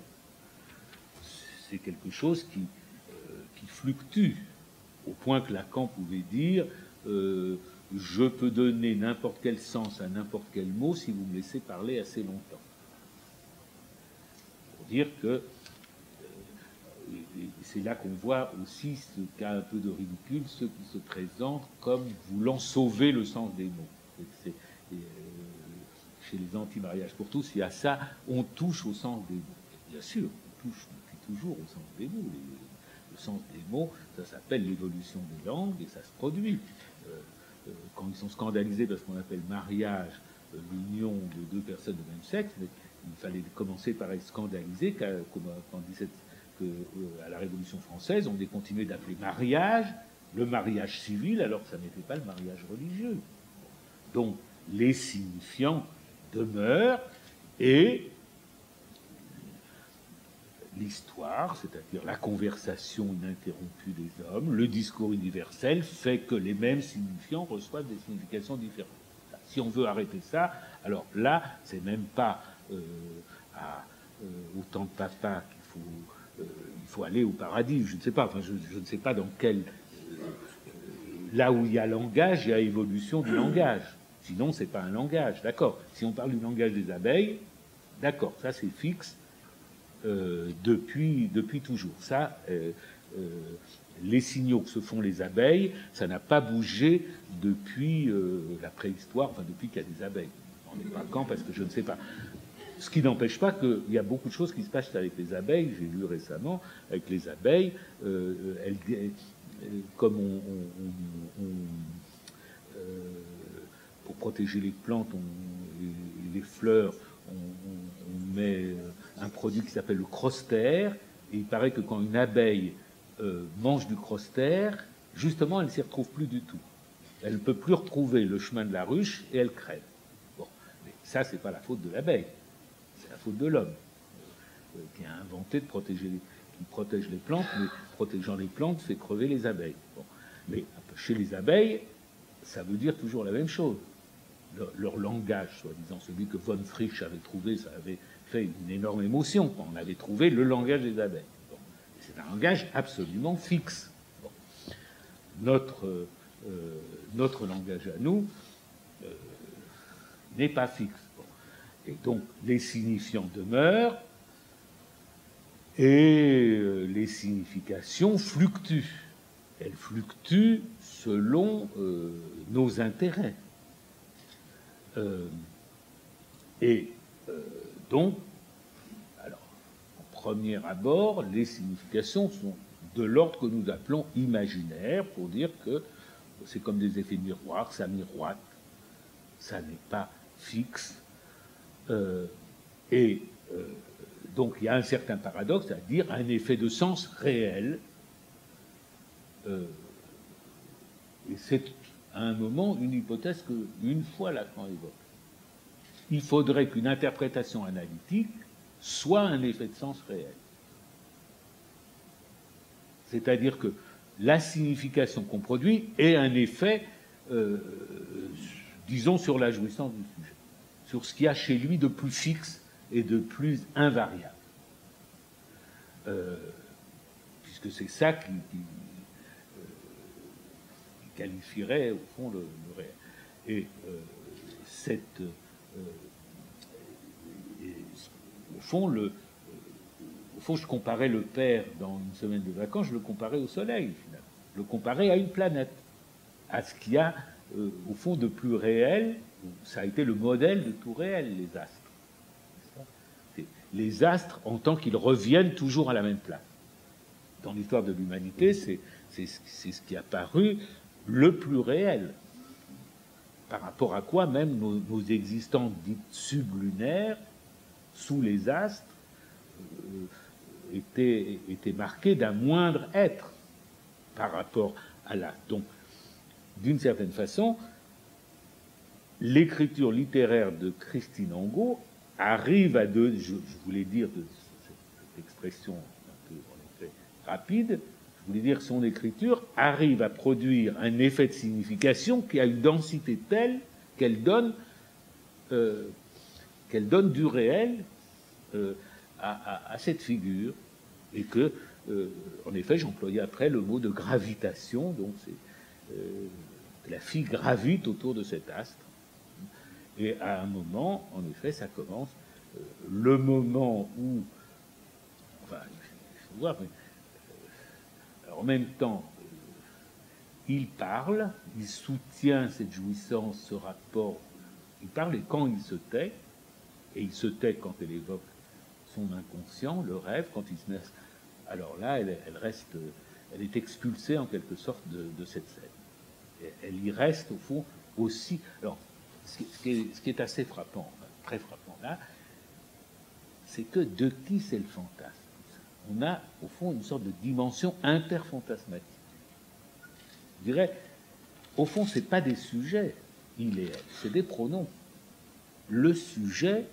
C'est quelque chose qui, euh, qui, fluctue, au point que Lacan pouvait dire euh, je peux donner n'importe quel sens à n'importe quel mot si vous me laissez parler assez longtemps. Pour dire que c'est là qu'on voit aussi ce qu'a un peu de ridicule, ceux qui se présentent comme voulant sauver le sens des mots. Euh, chez les anti-mariages pour tous, il y a ça, on touche au sens des mots. Bien sûr, on touche depuis toujours au sens des mots. le sens des mots, ça s'appelle l'évolution des langues et ça se produit. Euh, euh, quand ils sont scandalisés parce qu'on appelle mariage l'union de deux personnes de même sexe, il fallait commencer par être scandalisé quand 17 qu'à euh, la Révolution française, on est continué d'appeler mariage le mariage civil, alors que ça n'était pas le mariage religieux. Donc, les signifiants demeurent et l'histoire, c'est-à-dire la conversation ininterrompue des hommes, le discours universel, fait que les mêmes signifiants reçoivent des significations différentes. Si on veut arrêter ça, alors là, c'est même pas euh, à, euh, au de papa qu'il faut euh, il faut aller au paradis. Je ne sais pas. Enfin, je, ne sais pas dans quel. Euh, là où il y a langage, il y a évolution du langage. Sinon, c'est pas un langage. D'accord. Si on parle du langage des abeilles, d'accord, ça c'est fixe depuis, depuis toujours. Ça, les signaux que se font les abeilles, ça n'a pas bougé depuis la préhistoire, enfin depuis qu'il y a des abeilles. On n'est pas quand parce que je ne sais pas. Ce qui n'empêche pas qu'il y a beaucoup de choses qui se passent avec les abeilles. J'ai lu récemment avec les abeilles, euh, elles, euh, comme on, euh, pour protéger les plantes les fleurs, on, met un produit qui s'appelle le croster. Et il paraît que quand une abeille mange du croster, justement, elle ne s'y retrouve plus du tout. Elle ne peut plus retrouver le chemin de la ruche et elle crève. Bon, mais ça, c'est pas la faute de l'abeille faute de l'homme, euh, qui a inventé de protéger, qui protège les plantes, mais protégeant les plantes fait crever les abeilles. Mais chez les abeilles, ça veut dire toujours la même chose. Leur, langage, soi-disant, celui que von Frisch avait trouvé, ça avait fait une énorme émotion quand on avait trouvé le langage des abeilles. C'est un langage absolument fixe. Notre, euh, notre langage à nous euh, n'est pas fixe. Et donc les signifiants demeurent et euh, les significations fluctuent. Elles fluctuent selon euh, nos intérêts. Euh, donc, alors, en premier abord, les significations sont de l'ordre que nous appelons imaginaire, pour dire que c'est comme des effets miroirs, ça miroite, ça n'est pas fixe, euh, et euh, donc il y a un certain paradoxe, c'est-à-dire un effet de sens réel. Euh, et c'est à un moment une hypothèse que, une fois Lacan évoque. Il faudrait qu'une interprétation analytique soit un effet de sens réel. C'est-à-dire que la signification qu'on produit est un effet, disons, sur la jouissance du sujet sur ce qu'il y a chez lui de plus fixe et de plus invariable. Euh, puisque c'est ça qui, euh, qualifierait au fond le, réel. Et euh, cette, au fond, le, au fond, je comparais le père dans une semaine de vacances, je le comparais au soleil, finalement. Je le comparais à une planète, à ce qu'il y a, au fond, de plus réel ça a été le modèle de tout réel, les astres. Les astres en tant qu'ils reviennent toujours à la même place. Dans l'histoire de l'humanité, c'est ce qui a paru le plus réel. Par rapport à quoi même nos, existences dites sublunaires, sous les astres, euh, étaient, étaient marquées d'un moindre être par rapport à l'astre. Donc, d'une certaine façon, l'écriture littéraire de Christine Angot arrive à deux, je, voulais dire de cette expression un peu en effet rapide, je voulais dire, son écriture arrive à produire un effet de signification qui a une densité telle qu'elle donne, euh, donne du réel euh, à, cette figure, et que, euh, en effet, j'employais après le mot de gravitation, donc c'est la fille gravite autour de cet astre. Et à un moment, en effet, ça commence, le moment où, enfin, il faut voir, mais en même temps, il parle, il soutient cette jouissance, ce rapport. Il parle et quand il se tait, et il se tait quand elle évoque son inconscient, le rêve, quand il se met. Alors là, elle, reste, elle est expulsée en quelque sorte de, cette scène. elle y reste au fond aussi. Alors, ce qui, est, assez frappant, très frappant là, c'est que de qui c'est le fantasme on a au fond une sorte de dimension interfantasmatique. Je dirais, au fond, ce n'est pas des sujets, il et c'est des pronoms. Le sujet,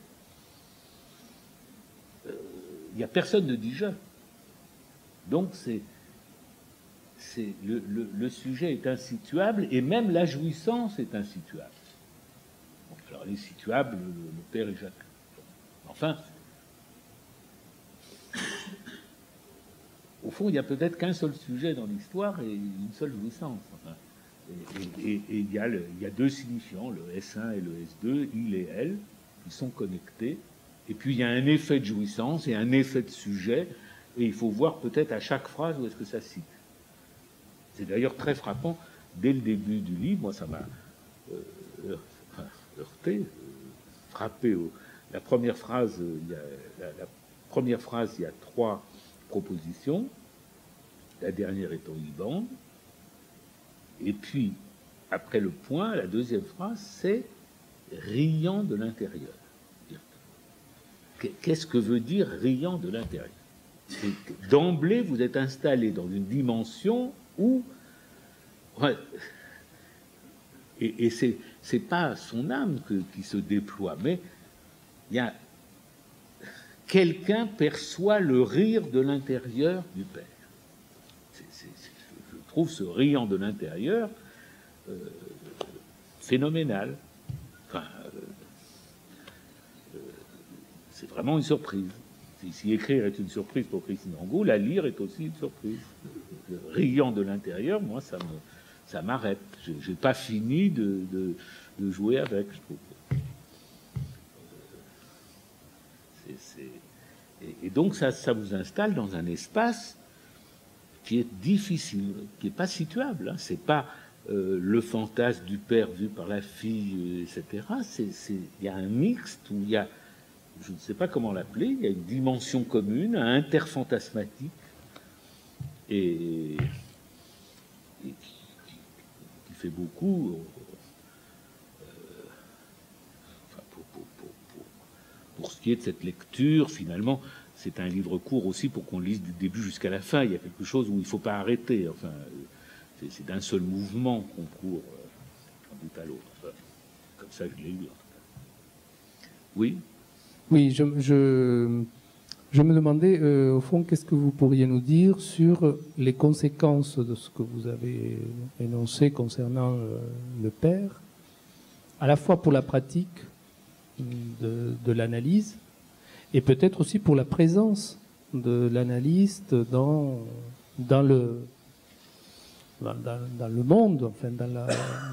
il euh, n'y a personne ne dit je. Donc c'est, le, le, sujet est insituable et même la jouissance est insituable. alors elle le, le père et Jacques. Enfin, au fond, il n'y a peut-être qu'un seul sujet dans l'histoire et une seule jouissance. et, il, y a deux signifiants, le S1 et le S2, il et elle, qui sont connectés. Et puis il y a un effet de jouissance et un effet de sujet. Et il faut voir peut-être à chaque phrase où est-ce que ça cite. C'est d'ailleurs très frappant. Dès le début du livre, moi ça m'a euh, heurté, euh, frappé. la première phrase, a, la première phrase, il y a trois proposition, la dernière étant Iban. Et puis, après le point, la deuxième phrase, c'est riant de l'intérieur. Qu'est-ce que veut dire riant de l'intérieur? D'emblée, vous êtes installé dans une dimension où. Et, et c'est pas son âme qui se déploie, mais il y a quelqu'un perçoit le rire de l'intérieur du Père. je trouve ce riant de l'intérieur euh, phénoménal. Enfin, euh, euh, c'est vraiment une surprise. Si, écrire est une surprise pour Christine Angot, la lire est aussi une surprise. Le riant de l'intérieur, moi, ça m'arrête. J'ai pas fini de, de, jouer avec, je trouve. Et, donc ça, vous installe dans un espace qui est difficile, qui n'est pas situable. Hein. C'est pas euh, le fantasme du père vu par la fille, euh, etc. Il y a un mixte où il y a, je ne sais pas comment l'appeler, il y a une dimension commune, un interfantasmatique, et, qui, fait beaucoup pour ce qui est de cette lecture, finalement, c'est un livre court aussi pour qu'on lise du début jusqu'à la fin. Il y a quelque chose où il ne faut pas arrêter. Enfin, c'est d'un seul mouvement qu'on court d'un bout à l'autre. comme ça, je l'ai lu. Oui? Oui, je, je, me demandais euh, au fond qu'est-ce que vous pourriez nous dire sur les conséquences de ce que vous avez énoncé concernant euh, le père, à la fois pour la pratique de, l'analyse et peut-être aussi pour la présence de l'analyste dans, dans, le, dans, le monde, enfin, dans,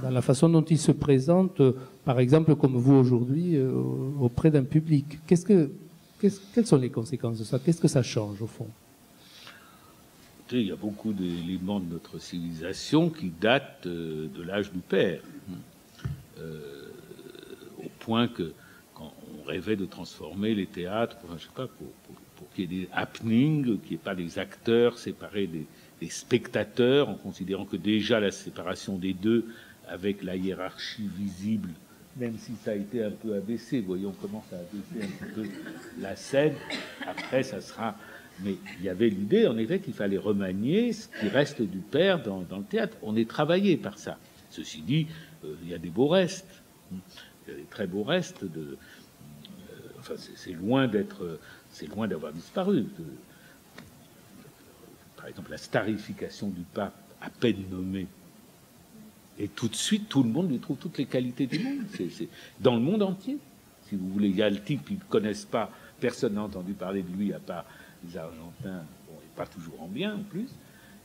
la, façon dont il se présente, par exemple comme vous aujourd'hui, euh, auprès d'un public. Quelles sont les conséquences de ça? Qu'est-ce que ça change au fond? Il y a beaucoup d'éléments de notre civilisation qui datent euh, de l'âge du père, euh, au point que rêvait de transformer les théâtres, pour, je sais qu'il y ait des happenings, qu'il n'y ait pas des acteurs séparés des, spectateurs, en considérant que déjà la séparation des deux, avec la hiérarchie visible, même si ça a été un peu abaissé, voyons comment ça a abaissé un peu la scène, après ça sera... Mais il y avait l'idée, en effet, qu'il fallait remanier ce qui reste du père dans, le théâtre. On est travaillé par ça. Ceci dit, euh, il y a des beaux restes. Il y a des très beaux restes de, c'est loin d'être, c'est loin d'avoir disparu. par exemple, la starification du pape à peine nommé. Et tout de suite, tout le monde lui trouve toutes les qualités du monde. Dans le monde entier. Si vous voulez, il y a le type, ils ne connaissent pas, personne n'a entendu parler de lui à part les Argentins, bon, et pas toujours en bien en plus.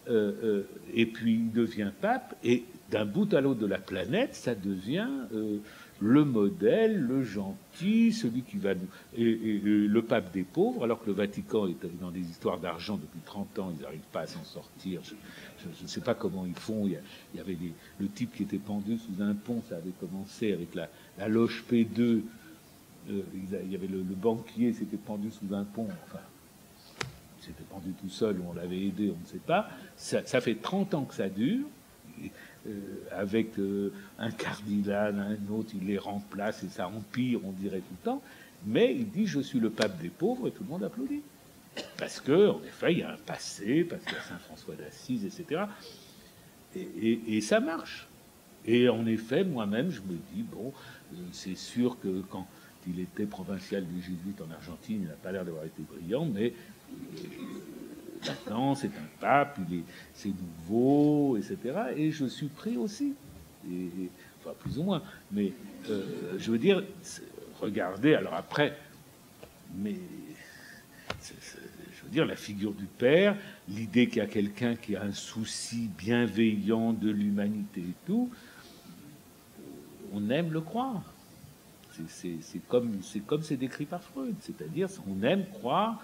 Euh, euh, et puis il devient pape, et d'un bout à l'autre de la planète, ça devient euh, le modèle, le gentil, celui qui va nous. Et, le pape des pauvres, alors que le Vatican est dans des histoires d'argent depuis 30 ans, ils n'arrivent pas à s'en sortir. Je ne sais pas comment ils font. Il y, avait le type qui était pendu sous un pont, ça avait commencé avec la, loge P2. il y avait le, banquier, s'était pendu sous un pont. Enfin, il s'était pendu tout seul, ou on l'avait aidé, on ne sait pas. Ça fait 30 ans que ça dure. Euh, avec euh, un cardinal, un autre, il les remplace et ça empire, on dirait tout le temps. Mais il dit Je suis le pape des pauvres et tout le monde applaudit. Parce que, en effet, il y a un passé, parce qu'il y a Saint François d'Assise, etc. Et, ça marche. Et en effet, moi-même, je me dis Bon, euh, c'est sûr que quand il était provincial des Jésuites en Argentine, il n'a pas l'air d'avoir été brillant, mais Maintenant, c'est un pape, c'est nouveau, etc. Et je suis pris aussi. Et, enfin, plus ou moins. Mais euh, je veux dire, regardez, alors après, mais je veux dire, la figure du Père, l'idée qu'il y a quelqu'un qui a un souci bienveillant de l'humanité et tout, on aime le croire. C'est comme c'est décrit par Freud, c'est-à-dire on aime croire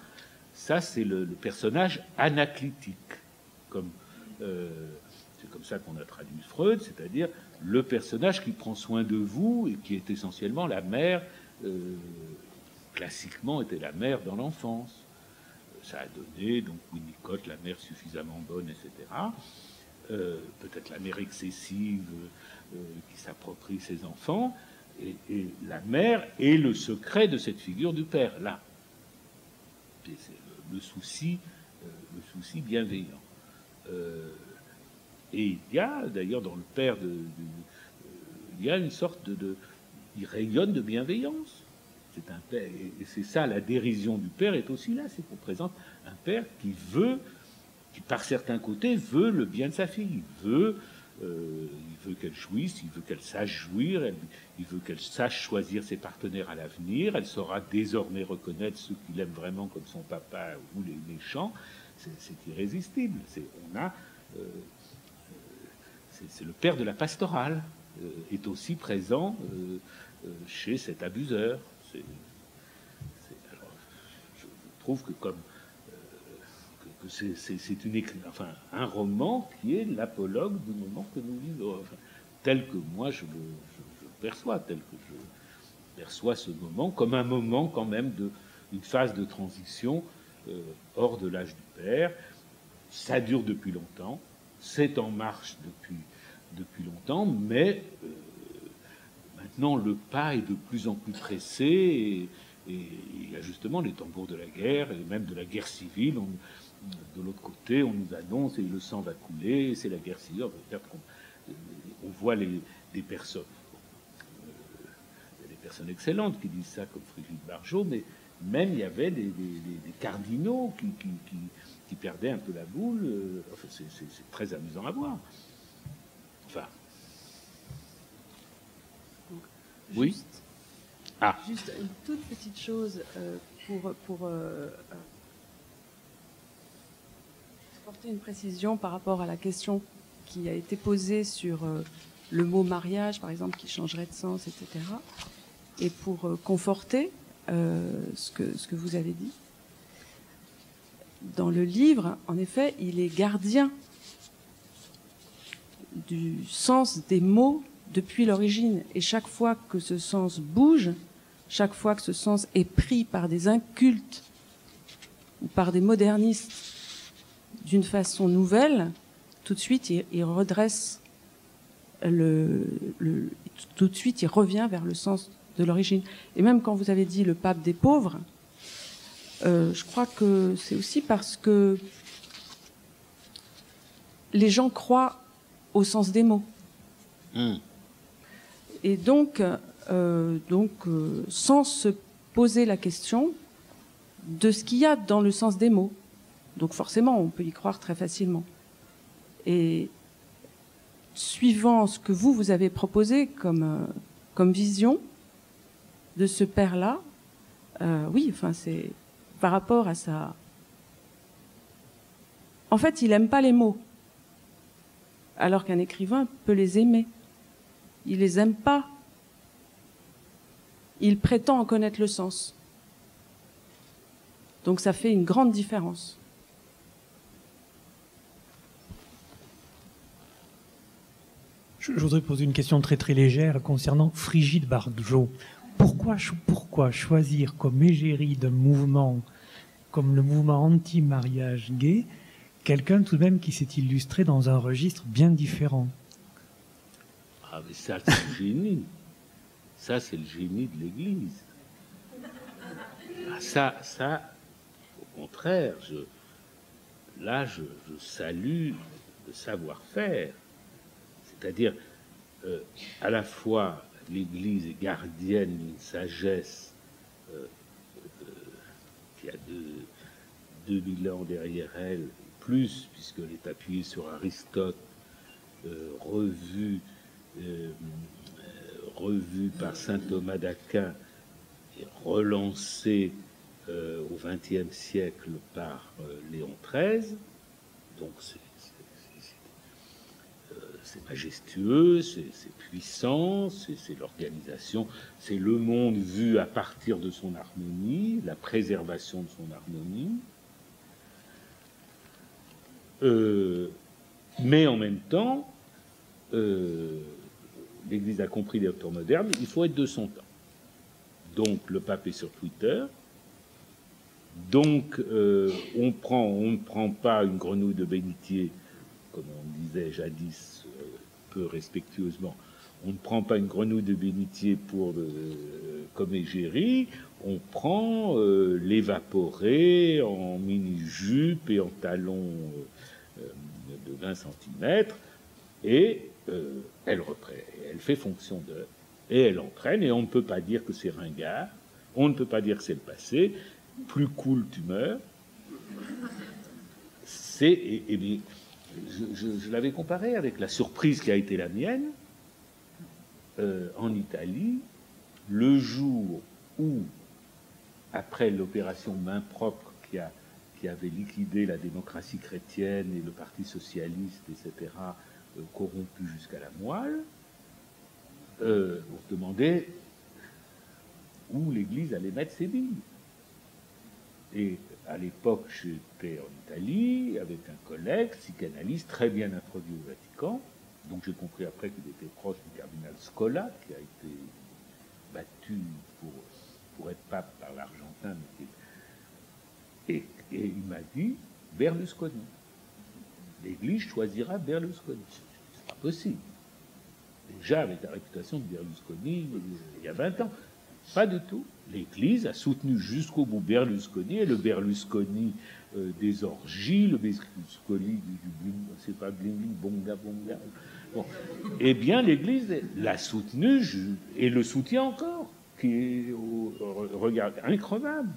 ça, c'est le, personnage anaclitique. Comme, euh, c'est comme ça qu'on a traduit Freud, c'est-à-dire le personnage qui prend soin de vous et qui est essentiellement la mère, euh, classiquement était la mère dans l'enfance. Ça a donné donc Winnicott, la mère suffisamment bonne, etc. Euh, peut-être la mère excessive qui s'approprie ses enfants. Et, et, la mère est le secret de cette figure du père, là le souci, euh, le souci bienveillant. Euh, et il y a d'ailleurs dans le père de, euh, il y a une sorte de, il rayonne de bienveillance. C'est un père, et c'est ça la dérision du père est aussi là, c'est qu'on présente un père qui veut, qui par certains côtés veut le bien de sa fille, il veut euh, il veut qu'elle jouisse, il veut qu'elle sache jouir, il veut qu'elle sache choisir ses partenaires à l'avenir, elle saura désormais reconnaître ceux qu'il aime vraiment comme son papa ou les méchants. C'est irrésistible. On euh, c'est, le père de la pastorale euh, est aussi présent chez cet abuseur. je trouve que comme c'est une enfin, un roman qui est l'apologue du moment que nous vivons, tel que moi je le, perçois, tel que je perçois ce moment, comme un moment quand même d'une phase de transition euh, hors de l'âge du père. Ça dure depuis longtemps, c'est en marche depuis, depuis longtemps, mais euh, maintenant le pas est de plus en plus pressé et, il y a justement les tambours de la guerre et même de la guerre civile. De l'autre côté, on nous annonce et le sang va couler, c'est la guerre civile. On, voit les, des personnes, euh, des personnes excellentes qui disent ça, comme Brigitte Barjot, mais même il y avait des, cardinaux qui, qui, perdaient un peu la boule. Euh, c'est très amusant à voir. Enfin. oui. ah. Juste une toute petite chose euh, pour, pour apporter une précision par rapport à la question qui a été posée sur euh, le mot mariage, par exemple, qui changerait de sens, etc. Et pour euh, conforter euh, ce, que, ce que vous avez dit, dans le livre, en effet, il est gardien du sens des mots depuis l'origine. Et chaque fois que ce sens bouge, chaque fois que ce sens est pris par des incultes ou par des modernistes d'une façon nouvelle, tout de suite, il, redresse le, tout de suite, il revient vers le sens de l'origine. Et même quand vous avez dit le pape des pauvres, euh, je crois que c'est aussi parce que les gens croient au sens des mots. Hmm. Et donc, euh, donc euh, sans se poser la question de ce qu'il y a dans le sens des mots Donc forcément, on peut y croire très facilement. Et suivant ce que vous, vous avez proposé comme, euh, vision de ce père-là, euh, oui, enfin, c'est par rapport à ça. En fait, il n'aime pas les mots, alors qu'un écrivain peut les aimer. Il les aime pas. Il prétend en connaître le sens. Donc ça fait une grande différence. Je, voudrais poser une question très très légère concernant Frigide Bardot. Pourquoi, choisir comme égérie d'un mouvement comme le mouvement anti-mariage gay quelqu'un tout de même qui s'est illustré dans un registre bien différent? Ah mais ça c'est le génie. Ça c'est le génie de l'Église. Ah, ça, ça, au contraire, là je, salue le savoir-faire. C'est-à-dire, euh, à la fois l'Église est gardienne d'une sagesse euh, euh, qui a deux, 2000 ans derrière elle, plus, puisqu'elle est appuyée sur Aristote, revu, revu par saint Thomas d'Aquin et relancé au XXe siècle par Léon XIII. Donc c'est c'est majestueux, c'est puissant, c'est l'organisation, c'est le monde vu à partir de son harmonie, la préservation de son harmonie. Euh, mais en même temps, euh, l'Église a compris les auteurs modernes, il faut être de son temps. Donc le pape est sur Twitter. Donc euh, on, on ne prend pas une grenouille de bénitier, comme on disait jadis peu respectueusement. On ne prend pas une grenouille de bénitier pour euh, comme égérie, on prend euh, l'évaporé en mini-jupe et en talons euh, de 20 cm, et elle, elle fait fonction de, et elle entraîne, et on ne peut pas dire que c'est ringard, on ne peut pas dire que c'est le passé, plus cool tu meurs. C'est, je, l'avais comparé avec la surprise qui a été la mienne euh, en Italie, le jour où, après l'opération main propre qui, a, qui avait liquidé la démocratie chrétienne et le Parti socialiste, etc., euh, corrompu jusqu'à la moelle, euh, on se demandait où l'Église allait mettre ses billes. Et à l'époque, j'étais en Italie avec un collègue, psychanalyste, très bien introduit au Vatican. Donc j'ai compris après qu'il était proche du cardinal Scola, qui a été battu pour, être pape par l'Argentin. Et, et il m'a dit Berlusconi. L'Église choisira Berlusconi. C'est pas possible. Déjà avec la réputation de Berlusconi il y a 20 ans. Pas du tout. L'Église a soutenu jusqu'au bout Berlusconi et le Berlusconi euh, des orgies, le Berlusconi du, c'est pas bling bling, bonga bonga. Bon. Eh bien, l'Église l'a soutenu et le soutient encore, qui est au regard increvable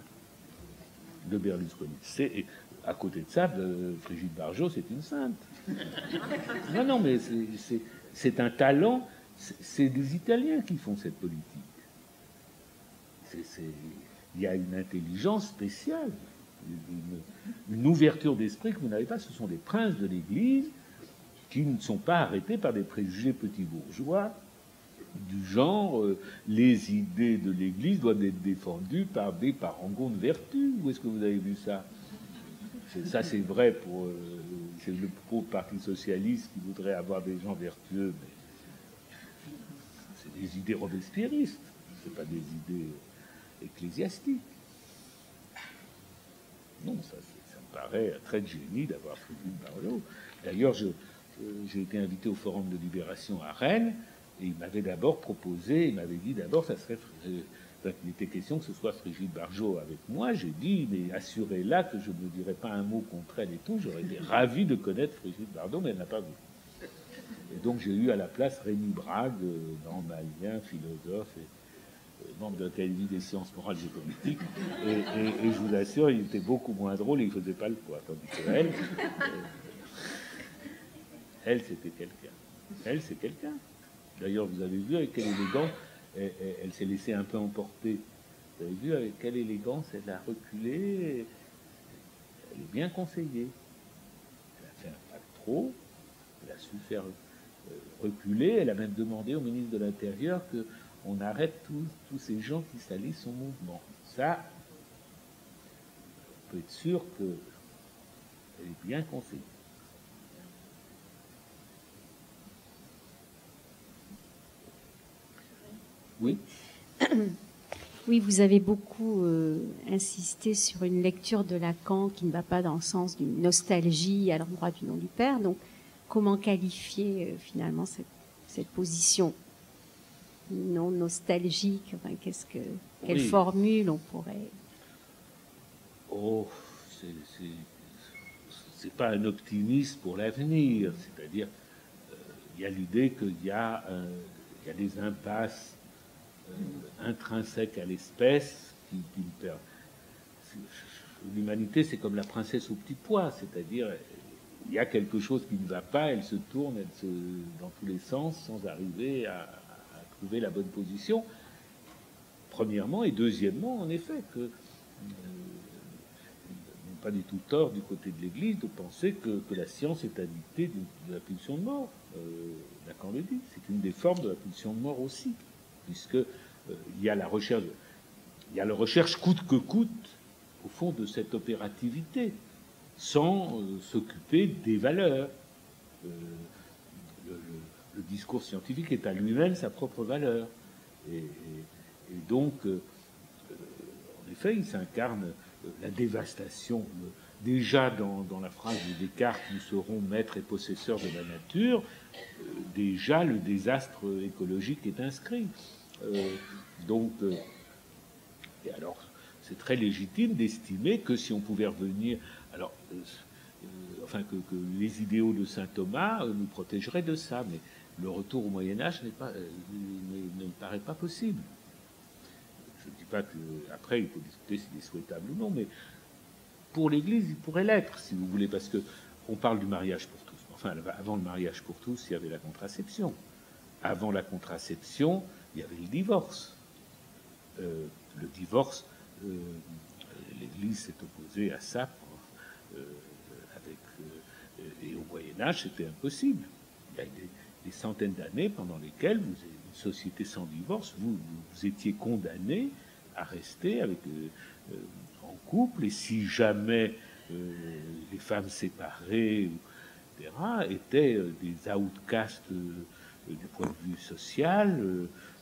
de Berlusconi. C'est, à côté de ça, euh, Brigitte Barjot, c'est une sainte. Non, non, mais c'est un talent. C'est des Italiens qui font cette politique il y a une intelligence spéciale, une, ouverture d'esprit que vous n'avez pas. Ce sont des princes de l'Église qui ne sont pas arrêtés par des préjugés petits bourgeois du genre euh, les idées de l'Église doivent être défendues par des parangons de vertu. Où est-ce que vous avez vu ça? Ça, c'est vrai pour euh, le pro Parti socialiste qui voudrait avoir des gens vertueux, mais c'est des idées robespierristes, c'est pas des idées ecclésiastique. Non, ça, me paraît très de génie d'avoir Philippe Barlow. D'ailleurs, j'ai été invité au Forum de Libération à Rennes, et il m'avait d'abord proposé, il m'avait dit d'abord, ça serait. Euh, il était question que ce soit Brigitte Barjot avec moi. J'ai dit, mais assurez-la que je ne dirai pas un mot contre elle et tout. J'aurais été ravi de connaître Brigitte Bardot, mais elle n'a pas voulu. Et donc j'ai eu à la place Rémi Brague, normalien, philosophe, et, membre de l'Académie des sciences morales et politiques, et, je vous assure, il était beaucoup moins drôle il ne faisait pas le poids, tandis qu'elle, euh, elle, c'était quelqu'un. Elle, c'est quelqu'un. D'ailleurs, vous avez vu avec quelle élégance elle, s'est laissée un peu emporter. Vous avez vu avec quelle élégance elle a reculé. Elle est bien conseillée. Elle a fait un pas trop. Elle a su faire euh, reculer. Elle a même demandé au ministre de l'Intérieur qu'on arrête tous, ces gens qui salissent son mouvement. Ça, on peut être sûr qu'elle est bien conseillée. Oui. [COUGHS] Oui, vous avez beaucoup euh, insisté sur une lecture de Lacan qui ne va pas dans le sens d'une nostalgie à l'endroit du nom du père. Donc, comment qualifier euh, finalement cette, position? Non nostalgique enfin, qu'est-ce que, Quelle formule on pourrait. Oh, c'est pas un optimisme pour l'avenir. C'est-à-dire, euh, il y a l'idée qu'il y, y, a des impasses euh, intrinsèque à l'espèce qui, L'humanité, c'est comme la princesse au petit pois, c'est-à-dire il y a quelque chose qui ne va pas, elle se tourne elle se, dans tous les sens sans arriver à, trouver la bonne position. Premièrement, et deuxièmement, en effet, que euh, pas du tout tort du côté de l'Église de penser que, la science est addictée de, la pulsion de mort. Euh, Lacan le dit, c'est une des formes de la pulsion de mort aussi puisque euh, il y a la recherche, il y a la recherche coûte que coûte au fond de cette opérativité, sans euh, s'occuper des valeurs. Le, discours scientifique est à lui-même sa propre valeur, et, donc, en effet, il s'incarne la dévastation. Déjà dans, la phrase de Descartes, nous serons maîtres et possesseurs de la nature, déjà le désastre écologique est inscrit. Euh, donc, euh, et alors, c'est très légitime d'estimer que si on pouvait revenir, alors, euh, enfin, que, les idéaux de saint Thomas nous protégeraient de ça, mais le retour au Moyen Âge pas, ne, me paraît pas possible. Je ne dis pas que après il faut discuter s'il est souhaitable ou non, mais pour l'Église, il pourrait l'être, si vous voulez, parce que on parle du mariage pour tous. Enfin, avant le mariage pour tous, il y avait la contraception. Avant la contraception, il y avait le divorce. Euh, le divorce, euh, l'Église s'est opposée à ça euh, et au Moyen Âge, c'était impossible. Des centaines d'années pendant lesquelles vous, une société sans divorce, vous, vous étiez condamné à rester avec, en couple, et si jamais les femmes séparées, etc., étaient des outcasts du point de vue social,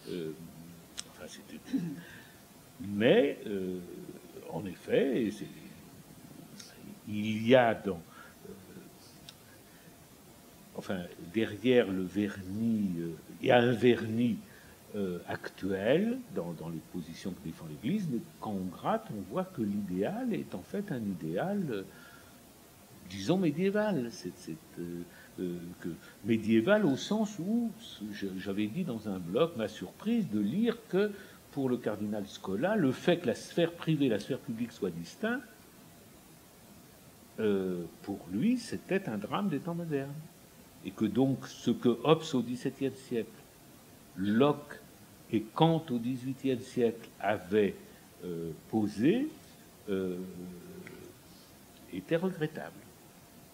euh, mais, euh, en effet, il y a dans. Euh, enfin, derrière le vernis, il y a un vernis actuel dans, les positions que défend l'Église, mais quand on gratte, on voit que l'idéal est en fait un idéal, disons, médiéval. Euh, médiévale au sens où, j'avais dit dans un blog, ma surprise de lire que pour le cardinal Scola, le fait que la sphère privée et la sphère publique soient distinctes, euh, pour lui, c'était un drame des temps modernes. Et que donc ce que Hobbes au XVIIe siècle, Locke et Kant au XVIIIe siècle avaient euh, posé, était regrettable.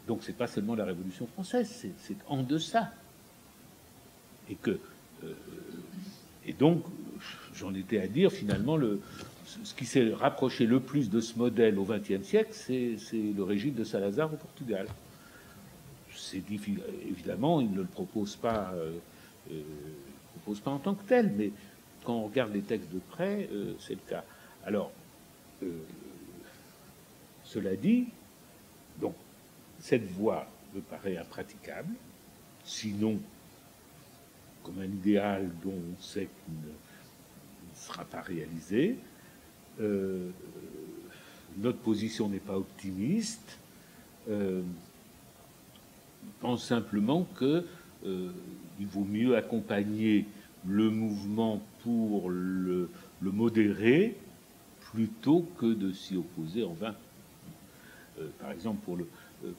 Donc c'est pas seulement la Révolution française, c'est en deçà. Et que euh, et donc j'en étais à dire finalement le, ce qui s'est rapproché le plus de ce modèle au XXe siècle, c'est le régime de Salazar au Portugal. C'est évidemment, il ne le propose pas, euh, euh, propose pas en tant que tel, mais quand on regarde les textes de près, c'est le cas. Alors, cela dit, donc cette voie me paraît impraticable, sinon comme un idéal dont on sait qu'il ne, sera pas réalisé. Euh, notre position n'est pas optimiste. Euh, pense simplement qu'il euh, vaut mieux accompagner le mouvement pour le modérer plutôt que de s'y opposer en vain. Euh, par exemple, pour le, euh,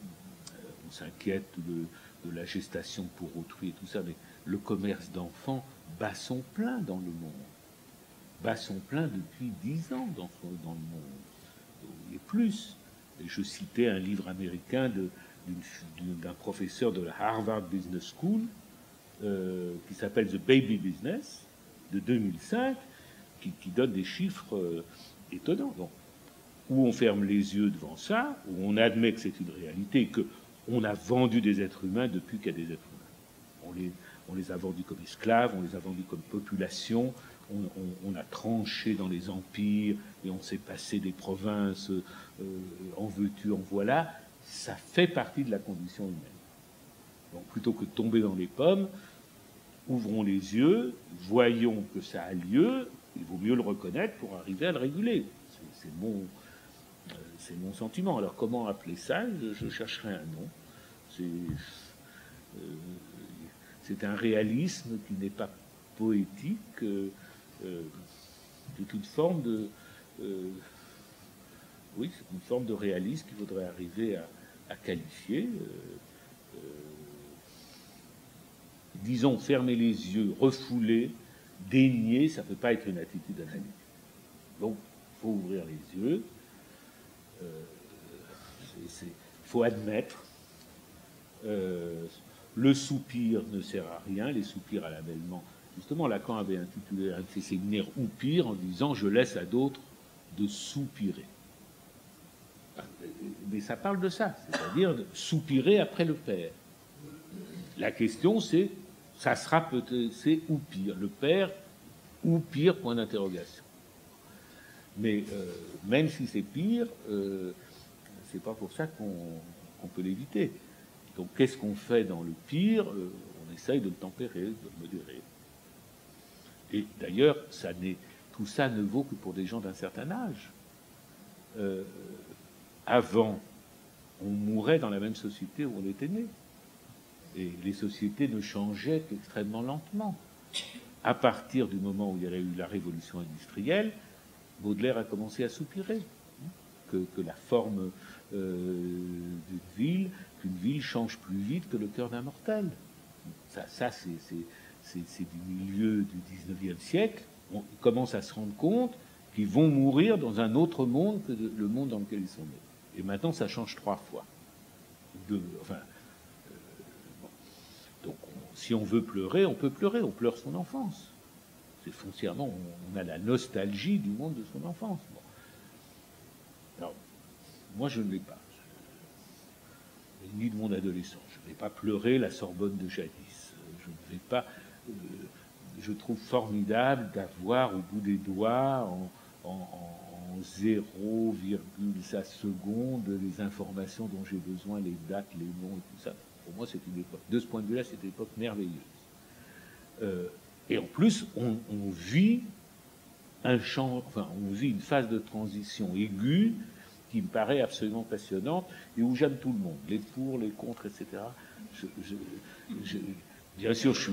on s'inquiète de, la gestation pour autrui et tout ça, mais le commerce d'enfants bat son plein dans le monde. Bat son plein depuis dix ans dans, dans le monde. Et plus. Et je citais un livre américain d'un professeur de la Harvard Business School euh, qui s'appelle The Baby Business de 2005, qui, donne des chiffres étonnants. Donc, où on ferme les yeux devant ça, où on admet que c'est une réalité, que on a vendu des êtres humains depuis qu'il y a des êtres humains. On les, on les a vendus comme esclaves, on les a vendus comme population, on, a tranché dans les empires et on s'est passé des provinces euh, en veux-tu, en voilà. Ça fait partie de la condition humaine. Donc plutôt que de tomber dans les pommes, ouvrons les yeux, voyons que ça a lieu, il vaut mieux le reconnaître pour arriver à le réguler. C'est mon, c'est mon sentiment. Alors comment appeler ça? Je, chercherai un nom. Euh, c'est un réalisme qui n'est pas poétique, euh, euh, c'est une forme de... oui, c'est une forme de réalisme qu'il faudrait arriver à, qualifier. disons, fermer les yeux, refouler, dénier, ça ne peut pas être une attitude analytique. Donc, il faut ouvrir les yeux, il euh, faut admettre. Euh, le soupir ne sert à rien, les soupirs à l'avènement. Justement, Lacan avait intitulé un de ses séminaires Ou pire en disant Je laisse à d'autres de soupirer. Mais ça parle de ça, c'est-à-dire de soupirer après le père. La question, c'est ça sera peut-être, c'est ou pire. Le père ou pire, point d'interrogation. Mais euh, même si c'est pire, euh, c'est pas pour ça qu'on peut l'éviter. Donc qu'est-ce qu'on fait dans le pire euh, On essaye de le tempérer, de le modérer. Et d'ailleurs, tout ça ne vaut que pour des gens d'un certain âge. Avant, on mourait dans la même société où on était né. Et les sociétés ne changeaient qu'extrêmement lentement. À partir du moment où il y a eu la révolution industrielle, Baudelaire a commencé à soupirer que, la forme euh, d'une ville, qu'une ville change plus vite que le cœur d'un mortel. Ça, ça c'est du milieu du 19e siècle. On commence à se rendre compte qu'ils vont mourir dans un autre monde que le monde dans lequel ils sont nés. Et maintenant, ça change trois fois. enfin, euh, Donc, si on veut pleurer, on peut pleurer. On pleure son enfance foncièrement, on, a la nostalgie du monde de son enfance. Alors, moi, je ne l'ai pas. Ni de mon adolescence. Je ne vais pas pleurer la Sorbonne de jadis. Je ne vais pas. Euh, je trouve formidable d'avoir au bout des doigts, en, 0,5 seconde, les informations dont j'ai besoin, les dates, les noms et tout ça. Pour moi, c'est une époque. De ce point de vue-là, c'est une époque merveilleuse. Euh, et en plus, on, vit un champ, enfin, on vit une phase de transition aiguë qui me paraît absolument passionnante et où j'aime tout le monde, les pour, les contre, etc. bien sûr, je suis,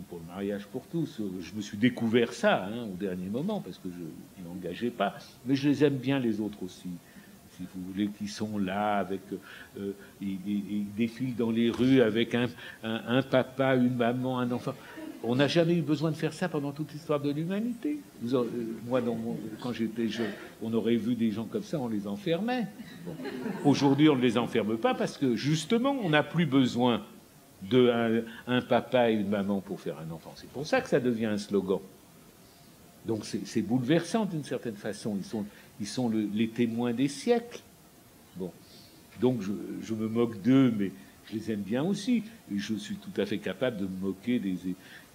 pour le mariage pour tous. Je me suis découvert ça hein, au dernier moment parce que je n'engageais pas, mais je les aime bien les autres aussi si vous voulez, qui sont là, avec, euh, ils, défilent dans les rues avec un, papa, une maman, un enfant. On n'a jamais eu besoin de faire ça pendant toute l'histoire de l'humanité. Euh, moi, quand j'étais jeune, on aurait vu des gens comme ça, on les enfermait. Aujourd'hui, on ne les enferme pas parce que justement, on n'a plus besoin d'un un, papa et une maman pour faire un enfant. C'est pour ça que ça devient un slogan. Donc c'est bouleversant d'une certaine façon. Ils sont, ils sont les témoins des siècles. Bon. Donc je, je me moque d'eux, mais je les aime bien aussi. Et je suis tout à fait capable de me moquer des,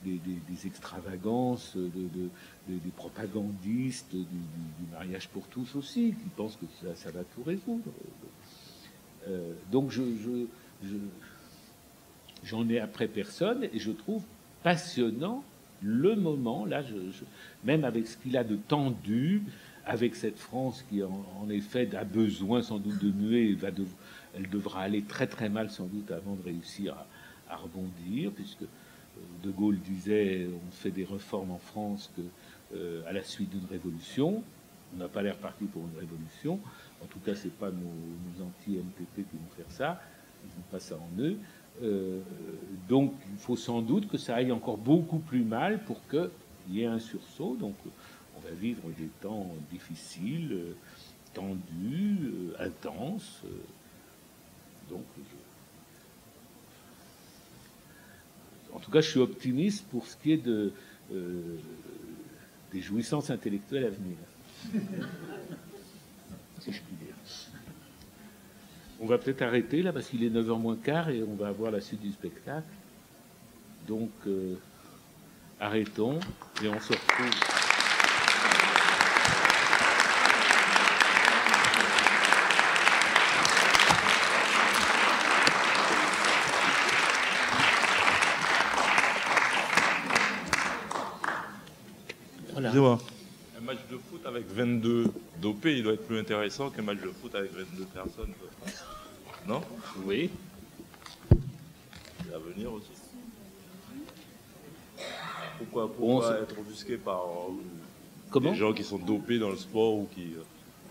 des, extravagances, des propagandistes du, mariage pour tous aussi, qui pensent que ça, va tout résoudre. Euh, donc je, j'en ai après personne et je trouve passionnant le moment, là, même avec ce qu'il a de tendu, avec cette France qui en, effet a besoin sans doute de muer, va elle devra aller très très mal sans doute avant de réussir à rebondir, puisque de Gaulle disait on fait des réformes en France euh, à la suite d'une révolution. On n'a pas l'air parti pour une révolution. En tout cas, ce n'est pas nos, nos anti-MPP qui vont faire ça. Ils n'ont pas ça en eux. Euh, donc, il faut sans doute que ça aille encore beaucoup plus mal pour qu'il y ait un sursaut. Donc, on va vivre des temps difficiles, euh, tendus, euh, intenses. donc, en tout cas, je suis optimiste pour ce qui est de, des jouissances intellectuelles à venir. [LAUGHS] si je. On va peut-être arrêter là parce qu'il est 9h moins quart et on va avoir la suite du spectacle. Donc, euh, arrêtons et on se retrouve. Excusez-moi. De foot avec 22 dopés, il doit être plus intéressant qu'un match de foot avec 22 personnes. Non? Oui. C'est à venir aussi. Pourquoi, pourquoi On se- être offusqué par euh, Comment? des gens qui sont dopés dans le sport ou qui. euh,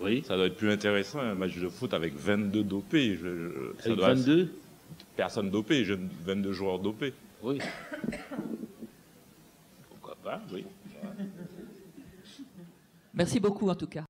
Oui. Ça doit être plus intéressant un match de foot avec 22 dopés. Je- je- ça Avec doit être- 22 personnes dopées, je- 22 joueurs dopés. Oui. Pourquoi pas, oui. Merci beaucoup en tout cas.